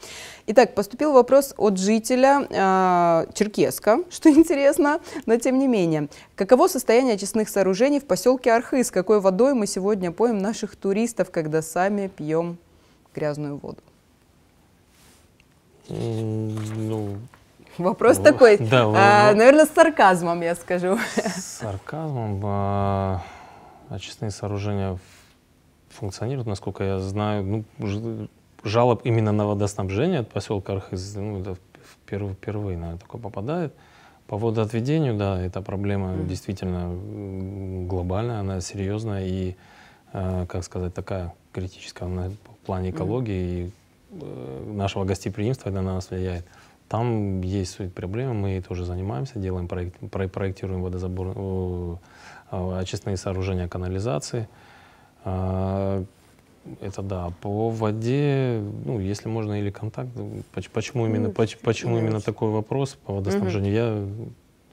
S1: Итак, поступил вопрос от жителя э, Черкеска, что интересно, но тем не менее. Каково состояние очистных сооружений в поселке Архы? С какой водой мы сегодня поем наших туристов, когда сами пьем грязную воду?
S2: Ну,
S1: Вопрос ну, такой, да, а, наверное, с сарказмом, я скажу.
S2: С сарказмом. А, очистные сооружения функционируют, насколько я знаю. Ну, жалоб именно на водоснабжение от поселка Архыз, ну, это впервые, впервые, наверное, такое попадает. По водоотведению, да, эта проблема mm. действительно глобальная, она серьезная и, э, как сказать, такая критическая в плане экологии mm. и э, нашего гостеприимства, это на нас влияет. Там есть свои проблемы, мы тоже занимаемся, делаем проект, проектируем водозабор, э, очистные сооружения канализации. Э, это да. По воде, ну, если можно, или контакт. Почему именно, почему именно такой вопрос по водоснабжению? Я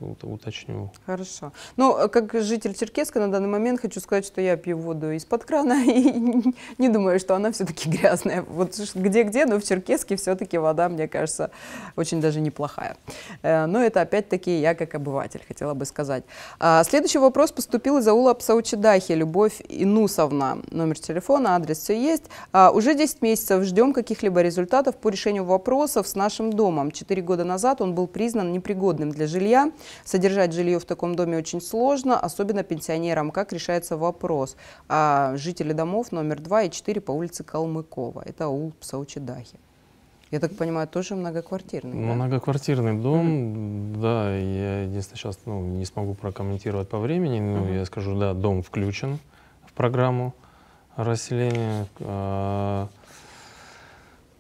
S2: уточню.
S1: Хорошо. Ну, как житель Черкеска на данный момент хочу сказать, что я пью воду из-под крана и не думаю, что она все-таки грязная. Вот где-где, но в Черкеске все-таки вода, мне кажется, очень даже неплохая. Э, Но это опять-таки я как обыватель хотела бы сказать. А, Следующий вопрос поступил из аула Псаучедахи. Любовь Инусовна. Номер телефона, адрес все есть. А, Уже 10 месяцев ждем каких-либо результатов по решению вопросов с нашим домом. Четыре года назад он был признан непригодным для жилья. Содержать жилье в таком доме очень сложно, особенно пенсионерам. Как решается вопрос? А, жители домов номер 2 и 4 по улице Калмыкова. Это аул Псаучедахи. Я так понимаю, тоже многоквартирный, да?
S2: Многоквартирный дом, да, я единственное сейчас ну, не смогу прокомментировать по времени, но
S1: Мгм.
S2: я скажу, да, дом включен в программу расселения. А,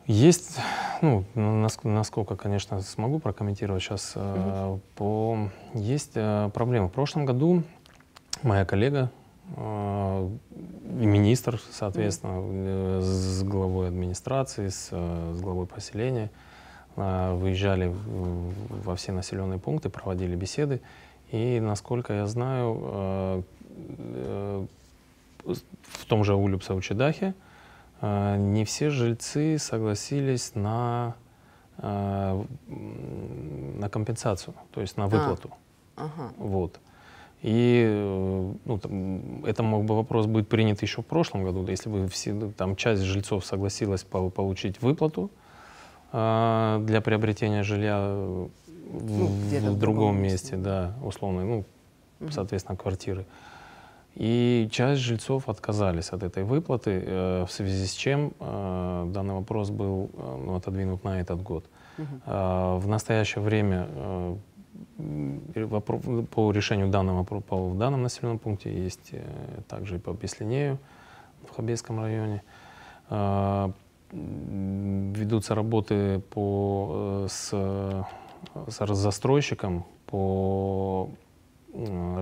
S2: Есть, ну, нас- насколько, конечно, смогу прокомментировать сейчас, а, по, есть а, проблема. В прошлом году моя коллега, и министр, соответственно, э, с главой администрации, с, э, с главой поселения, выезжали во все населенные пункты, проводили беседы. И, насколько я знаю, э, э, в том же э, не все жильцы согласились на, э, м, на компенсацию, то есть на выплату.
S1: Ага.
S2: Вот. И э, ну, там, это мог бы вопрос быть принят еще в прошлом году, если бы все, ну, там часть жильцов согласилась по- получить выплату э, для приобретения жилья э, в,
S1: Ну,
S2: в
S1: в
S2: другом
S1: другом
S2: месте, да, условно, ну,
S1: Мгм.
S2: соответственно, квартиры. И часть жильцов отказались от этой выплаты, э, в связи с чем э, данный вопрос был э, ну, отодвинут на этот год. А, В настоящее время по решению данного по в данном населенном пункте есть также и по Беслинею в Хабейском районе. Ведутся работы по, с, с застройщиком по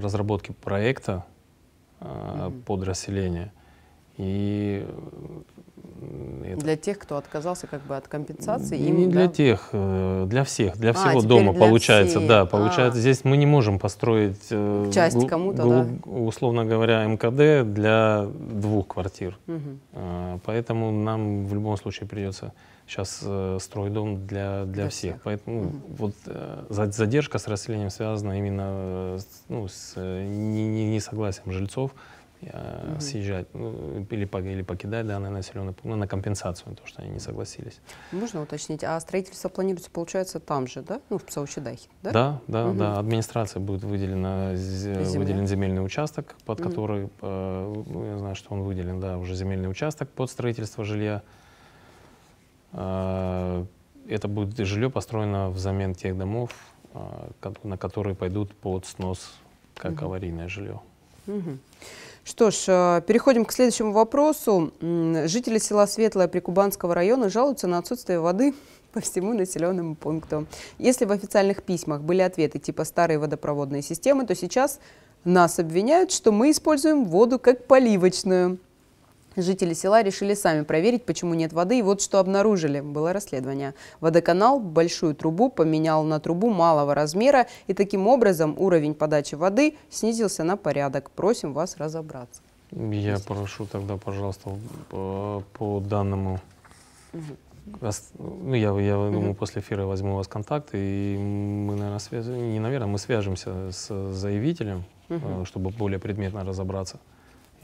S2: разработке проекта э, под расселение. И э, это
S1: Для тех, кто отказался как бы от компенсации,
S2: не
S1: им,
S2: для
S1: да,
S2: тех, э, для всех, для
S1: А,
S2: всего дома
S1: для
S2: получается,
S1: всех.
S2: да, получается.
S1: А.
S2: Здесь мы не можем построить,
S1: Часть кому-то,
S2: глу- условно говоря, МКД для двух квартир. А, Поэтому нам в любом случае придется сейчас э, строить дом для, для,
S1: Для
S2: всех.
S1: всех.
S2: Поэтому
S1: Мгм.
S2: вот э, за- задержка с расселением связана именно э, ну, с э, не- не- несогласием жильцов э,
S1: Мгм.
S2: съезжать ну, или, или покидать данный населенный пункт ну, на компенсацию, то, что они не согласились.
S1: Можно уточнить, а строительство планируется, получается, там же, да? Ну, в Псаучедахе, да?
S2: Да, да,
S1: Мгм.
S2: да. Администрация будет выделена, зе-
S1: Земля.
S2: выделен земельный участок, под
S1: Мгм.
S2: который, э, ну, я знаю, что он выделен, да, уже земельный участок под строительство жилья. А, Это будет жилье построено взамен тех домов, а, на которые пойдут под снос как
S1: Мгм.
S2: аварийное жилье.
S1: Мгм. Что ж, э, переходим к следующему вопросу. Жители села Светлое Прикубанского района жалуются на отсутствие воды по всему населенному пункту. Если в официальных письмах были ответы типа «старые водопроводные системы», то сейчас нас обвиняют, что мы используем воду как поливочную. Жители села решили сами проверить, почему нет воды, и вот что обнаружили. Было расследование. Водоканал большую трубу поменял на трубу малого размера, и таким образом уровень подачи воды снизился на порядок. Просим вас разобраться.
S2: Я прошу тогда, пожалуйста, по, по данному Ну, я, я думаю, после эфира возьму у вас контакты, и мы, наверное, связ... не наверное, мы свяжемся с заявителем, э, чтобы более предметно разобраться.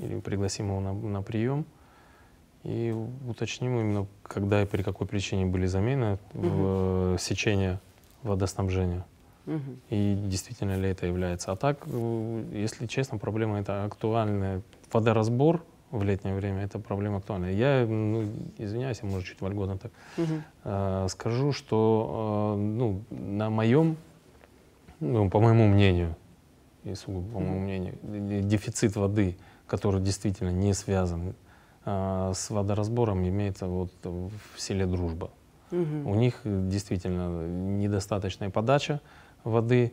S2: Или пригласим его на, на прием и уточним именно, когда и при какой причине были замены в, э, сечение водоснабжения.
S1: Мгм.
S2: И действительно ли это является. А так, э, если честно, проблема это актуальная. Водоразбор в летнее время это проблема актуальная. Я, ну, извиняюсь, я, может, чуть вольготно так
S1: Мгм.
S2: э, скажу, что э, ну, на моем, ну, по моему мнению, и сугубо по моему мнению, дефицит воды, который действительно не связан э, с водоразбором, имеется вот в селе Дружба.
S1: Мгм.
S2: У них действительно недостаточная подача воды.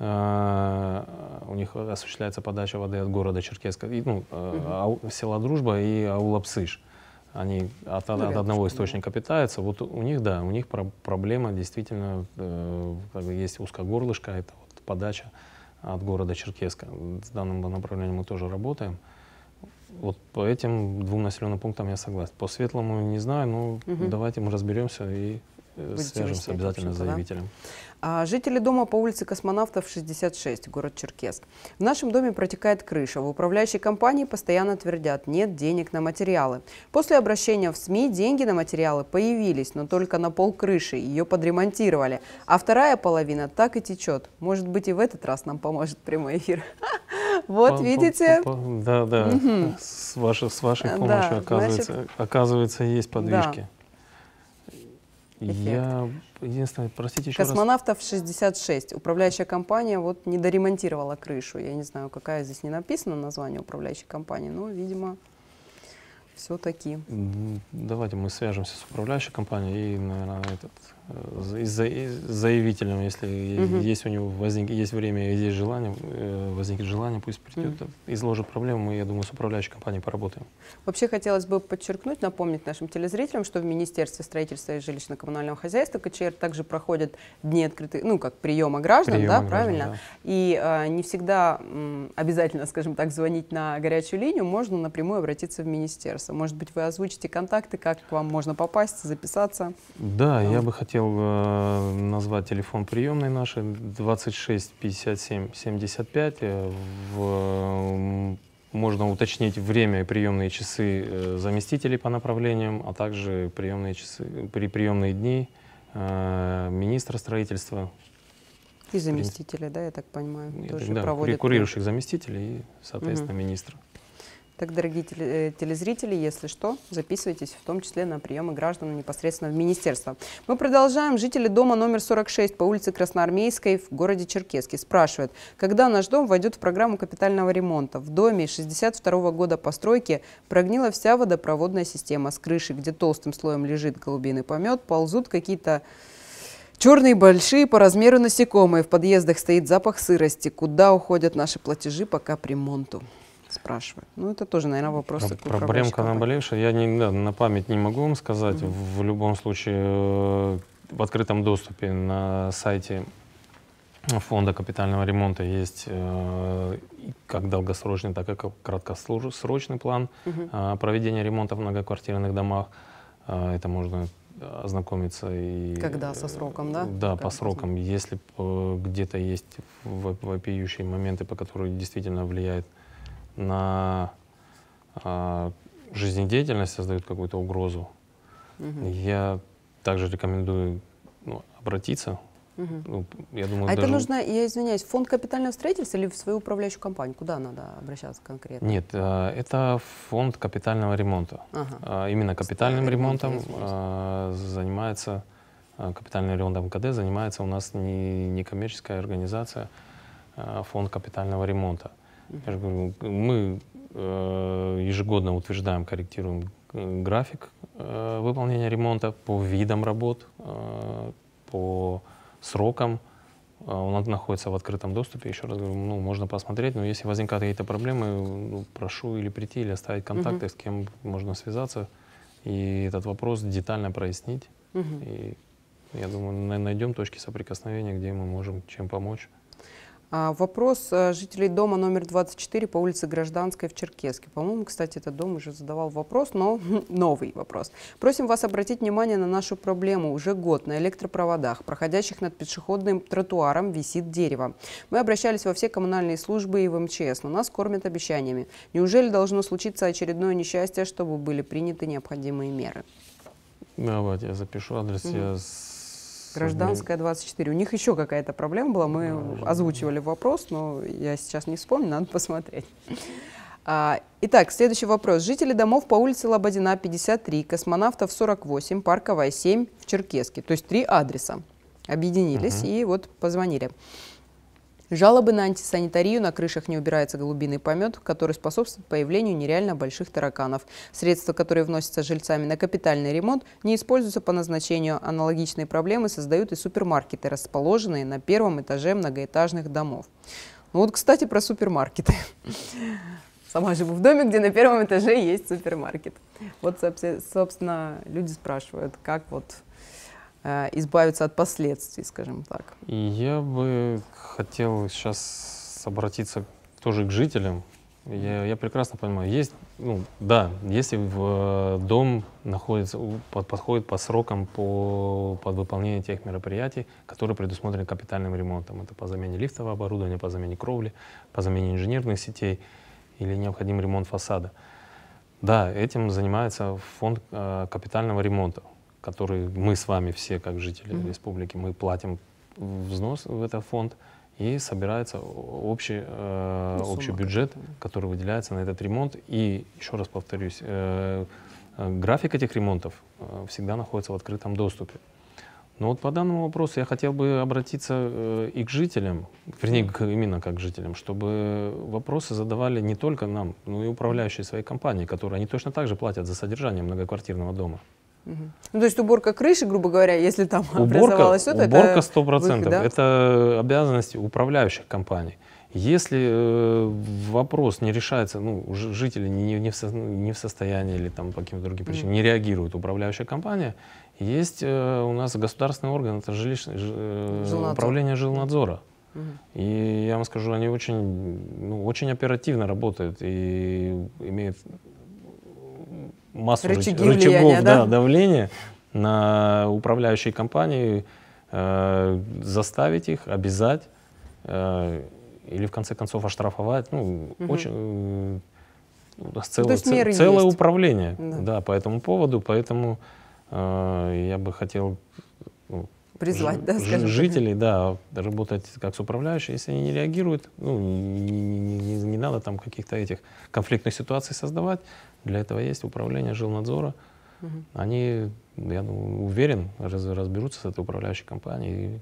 S2: э, У них осуществляется подача воды от города Черкесска, и, ну, э,
S1: Мгм.
S2: ау- села Дружба и аула Псыш. Они от, от
S1: рядышком,
S2: одного источника питаются. Вот у них, да, у них про- проблема действительно, э, есть узкогорлышко, это вот подача от города Черкеска. С данным направлением мы тоже работаем. Вот по этим двум населенным пунктам я согласен. По Светлому не знаю, но
S1: Мгм.
S2: давайте мы разберемся и э,
S1: Будете
S2: свяжемся обязательно с
S1: общем-то, да? А, Жители дома по улице Космонавтов, 66, город Черкесск. В нашем доме протекает крыша. В управляющей компании постоянно твердят, нет денег на материалы. После обращения в СМИ деньги на материалы появились, но только на пол крыши. Ее подремонтировали. А вторая половина так и течет. Может быть, и в этот раз нам поможет прямой эфир. Вот, видите?
S2: Да, да. С, вашей, с вашей
S1: Да,
S2: помощью, оказывается, есть подвижки.
S1: Эффект.
S2: Я единственное, простите еще раз.
S1: Космонавтов 66. Управляющая компания вот не доремонтировала крышу. Я не знаю, какая здесь не написано название управляющей компании, но, видимо, все-таки.
S2: Давайте мы свяжемся с управляющей компанией и, наверное, этот, заявителем, если
S1: Мгм.
S2: есть у него возник, есть время и есть желание, э, возникнет желание, пусть придет,
S1: Мгм.
S2: изложит проблему, мы, я думаю, с управляющей компанией поработаем.
S1: Вообще хотелось бы подчеркнуть, напомнить нашим телезрителям, что в Министерстве строительства и жилищно-коммунального хозяйства КЧР также проходят дни открытых, ну, как приема граждан,
S2: Приема
S1: да,
S2: граждан,
S1: правильно?
S2: да.
S1: И а, не всегда м, обязательно, скажем так, звонить на горячую линию, можно напрямую обратиться в министерство. Может быть, вы озвучите контакты, как к вам можно попасть, записаться.
S2: Да, я бы хотел э, назвать телефон приемной нашей 26 57 75. э, в, можно уточнить время и приемные часы э, заместителей по направлениям, а также приемные часы, при приемные дни э, министра строительства,
S1: И заместители, да, я так понимаю, тоже
S2: да,
S1: проводят.
S2: курирующих заместителей и, соответственно,
S1: Мгм.
S2: министра.
S1: Так, дорогие э, телезрители, если что, записывайтесь, в том числе на приемы граждан непосредственно в министерство. Мы продолжаем. Жители дома номер 46 по улице Красноармейской в городе Черкеске спрашивают, когда наш дом войдет в программу капитального ремонта. В доме 62 года постройки прогнила вся водопроводная система с крыши, где толстым слоем лежит голубиный помет, ползут какие-то Черные большие по размеру насекомые. В подъездах стоит запах сырости. Куда уходят наши платежи по капремонту? Спрашивают. Ну, это тоже, наверное, вопросы
S2: Про-
S1: к
S2: Проблемка наболевшая. Я не, да, на память не могу вам сказать. В любом случае, э, в открытом доступе на сайте фонда капитального ремонта есть э, как долгосрочный, так и краткосрочный план
S1: Мгм.
S2: э, проведения ремонта в многоквартирных домах. Э, Это можно ознакомиться и...
S1: Когда? Со сроком, да?
S2: Да,
S1: Как
S2: по срокам. Если э, где-то есть во- вопиющие моменты, по которым действительно влияет на а, жизнедеятельность, создают какую-то угрозу,
S1: Мгм.
S2: я также рекомендую ну, обратиться. Ну, я думаю,
S1: А это
S2: даже-
S1: нужно, я извиняюсь, в фонд капитального строительства или в свою управляющую компанию? Куда надо обращаться конкретно?
S2: Нет, а, это фонд капитального ремонта.
S1: Ага.
S2: А, Именно капитальным
S1: ремонта,
S2: ремонтом а, занимается, капитальным ремонтом МКД занимается у нас не, не коммерческая организация, а фонд капитального ремонта. Я же говорю, мы э, ежегодно утверждаем, корректируем э, график э, выполнения ремонта по видам работ, по срокам. Он находится в открытом доступе. Еще раз говорю, ну, можно посмотреть, но если возникают какие-то проблемы, ну, прошу или прийти, или оставить контакты,
S1: Мгм.
S2: с кем можно связаться и этот вопрос детально прояснить.
S1: Мгм.
S2: И я думаю, на- найдем точки соприкосновения, где мы можем чем помочь.
S1: А, вопрос э, жителей дома номер 24 по улице Гражданской в Черкеске. По-моему, кстати, этот дом уже задавал вопрос, но новый вопрос. Просим вас обратить внимание на нашу проблему. Уже год на электропроводах, проходящих над пешеходным тротуаром, висит дерево. Мы обращались во все коммунальные службы и в МЧС, но нас кормят обещаниями. Неужели должно случиться очередное несчастье, чтобы были приняты необходимые меры?
S2: Давайте я запишу адрес.
S1: Мгм.
S2: Я
S1: Гражданская 24. У них еще какая-то проблема была. Мы озвучивали вопрос, но я сейчас не вспомню, надо посмотреть. А, Итак, следующий вопрос. Жители домов по улице Лободина, 53, Космонавтов 48, Парковая 7 в Черкеске. То есть три адреса объединились
S16: Мгм.
S1: и вот позвонили. Жалобы на антисанитарию, на крышах не убирается голубиный помет, который способствует появлению нереально больших тараканов. Средства, которые вносятся жильцами на капитальный ремонт, не используются по назначению. Аналогичные проблемы создают и супермаркеты, расположенные на первом этаже многоэтажных домов. Ну вот, кстати, про супермаркеты. Сама живу в доме, где на первом этаже есть супермаркет. Вот, собственно, люди спрашивают, как вот избавиться от последствий, скажем так.
S2: И я бы хотел сейчас обратиться тоже к жителям. Я, я прекрасно понимаю, есть, ну, да, если в э, дом находится, под, подходит по срокам по, под выполнение тех мероприятий, которые предусмотрены капитальным ремонтом. Это по замене лифтового оборудования, по замене кровли, по замене инженерных сетей или необходим ремонт фасада. Да, этим занимается фонд э, капитального ремонта, который мы с вами все, как жители mm-hmm. республики, мы платим взнос в этот фонд, и собирается общий, э, ну, общий бюджет, который выделяется на этот ремонт. И еще раз повторюсь, э, э, график этих ремонтов э, всегда находится в открытом доступе. Но вот по данному вопросу я хотел бы обратиться э, и к жителям, вернее, к, именно как к жителям, чтобы вопросы задавали не только нам, но и управляющие своей компании, которые они точно так же платят за содержание многоквартирного дома.
S1: Угу. Ну, то есть уборка крыши, грубо говоря, если там уборка, образовалось что-то,
S2: уборка сто процентов. Да? Это обязанности управляющих компаний. Если э, вопрос не решается, ну, жители не, не, в, со, не в состоянии или там по каким-то другим причинам mm. не реагирует управляющая компания, есть э, у нас государственный орган, это жилищное, э, управление жилнадзора. Mm. И я вам скажу, они очень, ну, очень оперативно работают и имеют массу Рычаги рычагов да? Да, давления на управляющие компании, э, заставить их, обязать э, или в конце концов оштрафовать. Ну, угу. очень, э, целое, ц, целое есть. управление да. Да, по этому поводу, поэтому э, я бы хотел
S1: призвать, ж, да,
S2: скажем жителей, да, работать как с управляющими, если они не реагируют, ну, не, не, не, не надо там каких-то этих конфликтных ситуаций создавать, для этого есть управление жилнадзора. Угу. Они, я ну, уверен, раз, разберутся с этой управляющей компанией и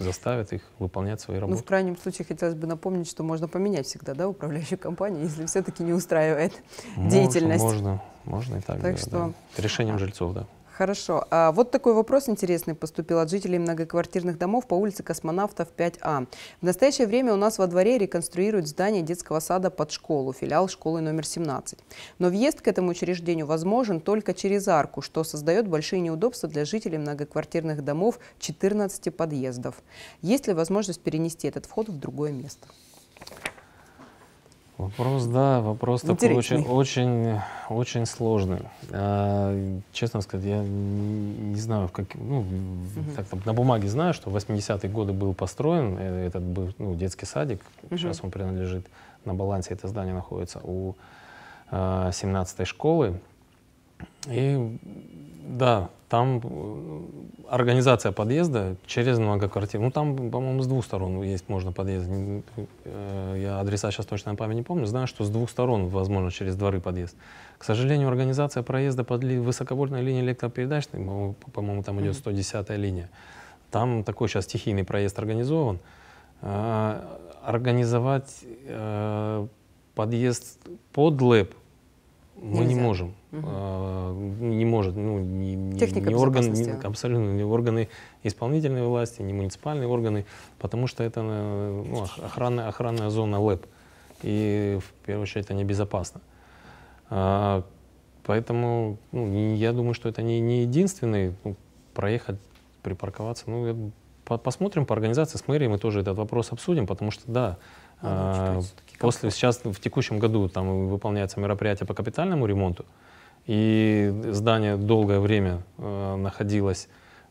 S2: заставят их выполнять свои работы.
S1: Ну, в крайнем случае, хотелось бы напомнить, что можно поменять всегда, да, управляющую компанию, если все-таки не устраивает
S2: можно,
S1: деятельность.
S2: Можно, можно и так.
S1: Так
S2: да,
S1: что...
S2: Да. Решением жильцов, да.
S1: Хорошо. А вот такой вопрос интересный поступил от жителей многоквартирных домов по улице Космонавтов 5А. В настоящее время у нас во дворе реконструируют здание детского сада под школу, филиал школы номер 17. Но въезд к этому учреждению возможен только через арку, что создает большие неудобства для жителей многоквартирных домов 14 подъездов. Есть ли возможность перенести этот вход в другое место?
S2: Вопрос, да, вопрос такой очень, очень, очень сложный. А, честно сказать, я не, знаю, как, ну, угу. так, на бумаге знаю, что в 80-е годы был построен э, этот был, ну, детский садик. Угу. Сейчас он принадлежит, на балансе это здание находится у а, 17-й школы. И да, там э, организация подъезда через многоквартир. Ну, там, по-моему, с двух сторон есть можно подъезд. Э, я адреса сейчас точно на память не помню. Знаю, что с двух сторон возможно через дворы подъезд. К сожалению, организация проезда под высоковольтной линией электропередач, по-моему, там идет 110-я линия. Там такой сейчас стихийный проезд организован. Э, организовать подъезд под ЛЭП мы Нельзя. не можем. Угу. А, не может, ну, не, не, орган, не, абсолютно не органы исполнительной власти, не муниципальные органы, потому что это ну, охранная, охранная зона ЛЭП. И в первую очередь это небезопасно. А, поэтому ну, я думаю, что это не, не единственный ну, проехать, припарковаться. Ну, по, посмотрим по организации с мэрией, мы тоже этот вопрос обсудим, потому что да, а, после сейчас в текущем году там выполняется мероприятие по капитальному ремонту, и здание долгое время э, находилось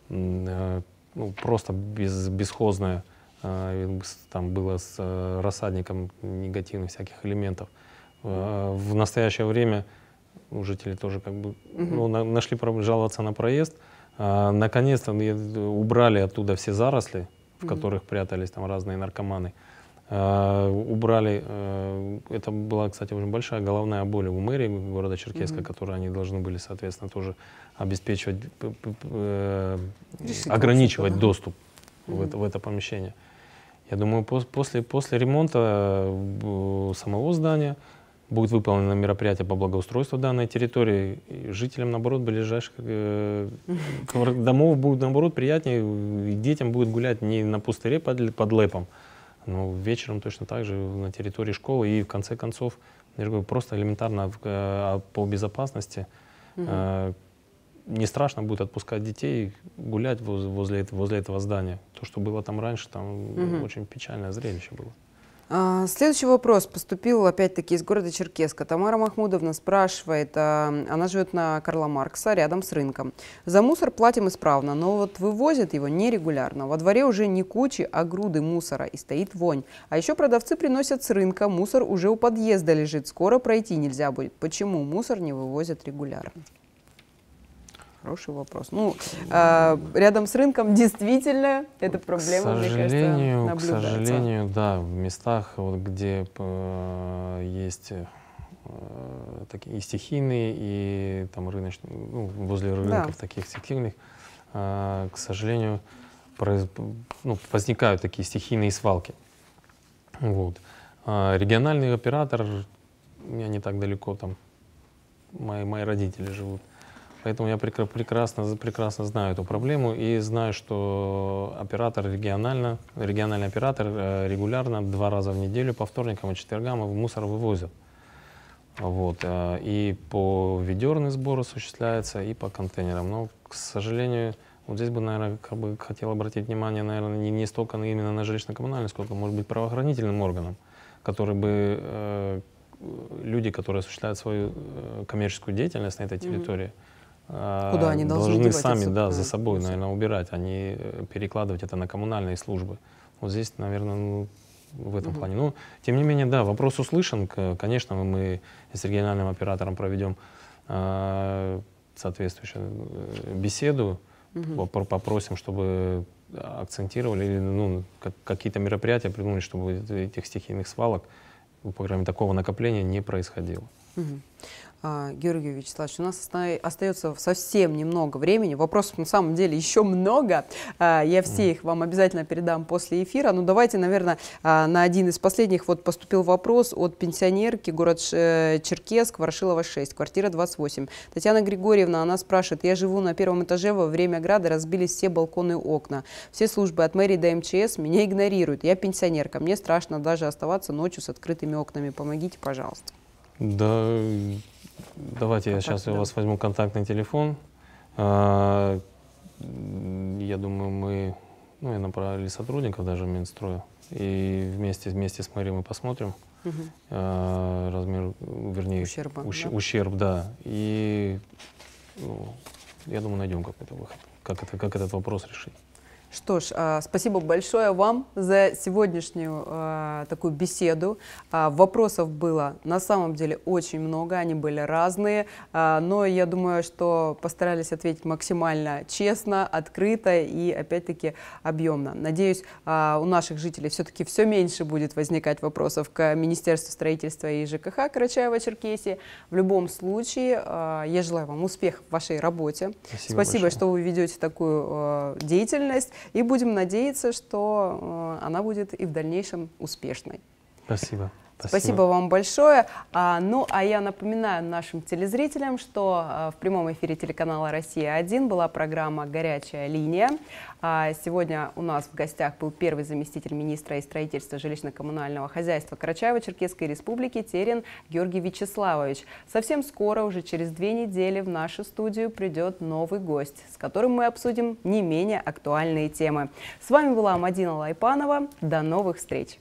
S2: э, ну, просто без, бесхозное, э, там было с э, рассадником негативных всяких элементов. Э, в настоящее время ну, жители тоже как бы ну, на, нашли жаловаться на проезд. Э, наконец-то убрали оттуда все заросли, в которых прятались там разные наркоманы. Э, убрали, э, это была, кстати, очень большая головная боль у мэрии города Черкесска, mm-hmm. которую они должны были, соответственно, тоже обеспечивать, э, ограничивать да? доступ mm-hmm. в, это, в это помещение. Я думаю, после, после ремонта самого здания будет выполнено мероприятие по благоустройству данной территории. И жителям, наоборот, ближайших э, домов будет, наоборот, приятнее. Детям будет гулять не на пустыре под, под лэпом, но вечером точно так же на территории школы. И в конце концов, я же говорю, просто элементарно э, по безопасности угу. не страшно будет отпускать детей гулять возле, возле, этого, возле этого здания. То, что было там раньше, там
S1: Мгм.
S2: очень печальное зрелище было.
S1: А, Следующий вопрос поступил опять-таки из города Черкеска. Тамара Махмудовна спрашивает, а, она живет на Карла Маркса, рядом с рынком. За мусор платим исправно, но вот вывозят его нерегулярно. Во дворе уже не кучи, а груды мусора, и стоит вонь. А еще продавцы приносят с рынка, мусор уже у подъезда лежит, скоро пройти нельзя будет. Почему мусор не вывозят регулярно? Хороший вопрос. Ну, а, рядом с рынком действительно эта проблема,
S2: к
S1: мне кажется,
S2: сожалению, к
S1: наблюдается.
S2: сожалению, да, в местах, вот, где э, есть э, такие и стихийные, и там рыночные, ну, возле рынков таких стихийных, э, к сожалению, произ- ну, возникают такие стихийные свалки. Вот. А региональный оператор, у меня не так далеко там, мои, мои родители живут. Поэтому я прекра- прекрасно, прекрасно знаю эту проблему и знаю, что оператор регионально, региональный оператор э, регулярно два раза в неделю по вторникам и четвергам мусор вывозят. Вот. э, И по ведерный сбор осуществляется, и по контейнерам. Но, к сожалению, вот здесь бы, наверное, как бы хотел обратить внимание, наверное, не, не столько именно на жилищно-коммунальный, сколько, может быть, правоохранительным органам, которые бы э, люди, которые осуществляют свою э, коммерческую деятельность на этой территории, э,
S1: Куда они должны девать
S2: сами
S1: этот,
S2: да, за собой, наверное, убирать, а не э, перекладывать это на коммунальные службы. Вот здесь, наверное, ну, в этом
S1: Мгм.
S2: плане. Ну, тем не менее, да, вопрос услышан. Конечно, мы с региональным оператором проведем э, соответствующую э, беседу, попро- попросим, чтобы акцентировали или ну, как- какие-то мероприятия придумали, чтобы этих стихийных свалок, по крайней мере, такого накопления не происходило.
S1: Мгм. А, Георгий Вячеславович, у нас оста- остается совсем немного времени. Вопросов на самом деле еще много. А, Я все их вам обязательно передам после эфира. Ну давайте, наверное, а, на один из последних вот поступил вопрос от пенсионерки, город э, Черкесск, Ворошилова 6, квартира 28. Татьяна Григорьевна, она спрашивает, я живу на первом этаже, во время града разбились все балконы и окна. Все службы от мэрии до МЧС меня игнорируют. Я пенсионерка, мне страшно даже оставаться ночью с открытыми окнами. Помогите, пожалуйста.
S2: Да, давайте я сейчас у вас возьму контактный телефон. А, Я думаю, мы, ну, я направили сотрудников даже Минстроя, и вместе, вместе с мэрией мы посмотрим а, размер, вернее,
S1: Ущерба,
S2: ущ-
S1: да?
S2: ущерб, да. И ну, я думаю, найдем какой-то выход, как, это, как этот вопрос решить.
S1: Что ж, а, спасибо большое вам за сегодняшнюю а, такую беседу. А, Вопросов было на самом деле очень много, они были разные, но я думаю, что постарались ответить максимально честно, открыто и опять-таки объемно. Надеюсь, у наших жителей все-таки все меньше будет возникать вопросов к Министерству строительства и ЖКХ Карачаева-Черкесии. В любом случае, я желаю вам успехов в вашей работе.
S2: Спасибо
S1: Спасибо
S2: большое.
S1: что вы ведете такую деятельность, и будем надеяться, что э, она будет и в дальнейшем успешной.
S2: Спасибо.
S1: Спасибо, вам большое. А, ну, а я напоминаю нашим телезрителям, что а, в прямом эфире телеканала «Россия-1» была программа «Горячая линия». А, сегодня у нас в гостях был первый заместитель министра и строительства жилищно-коммунального хозяйства Карачаево-Черкесской республики Терен Георгий Вячеславович. Совсем скоро, уже через две недели, в нашу студию придет новый гость, с которым мы обсудим не менее актуальные темы. С вами была Мадина Лайпанова. До новых встреч!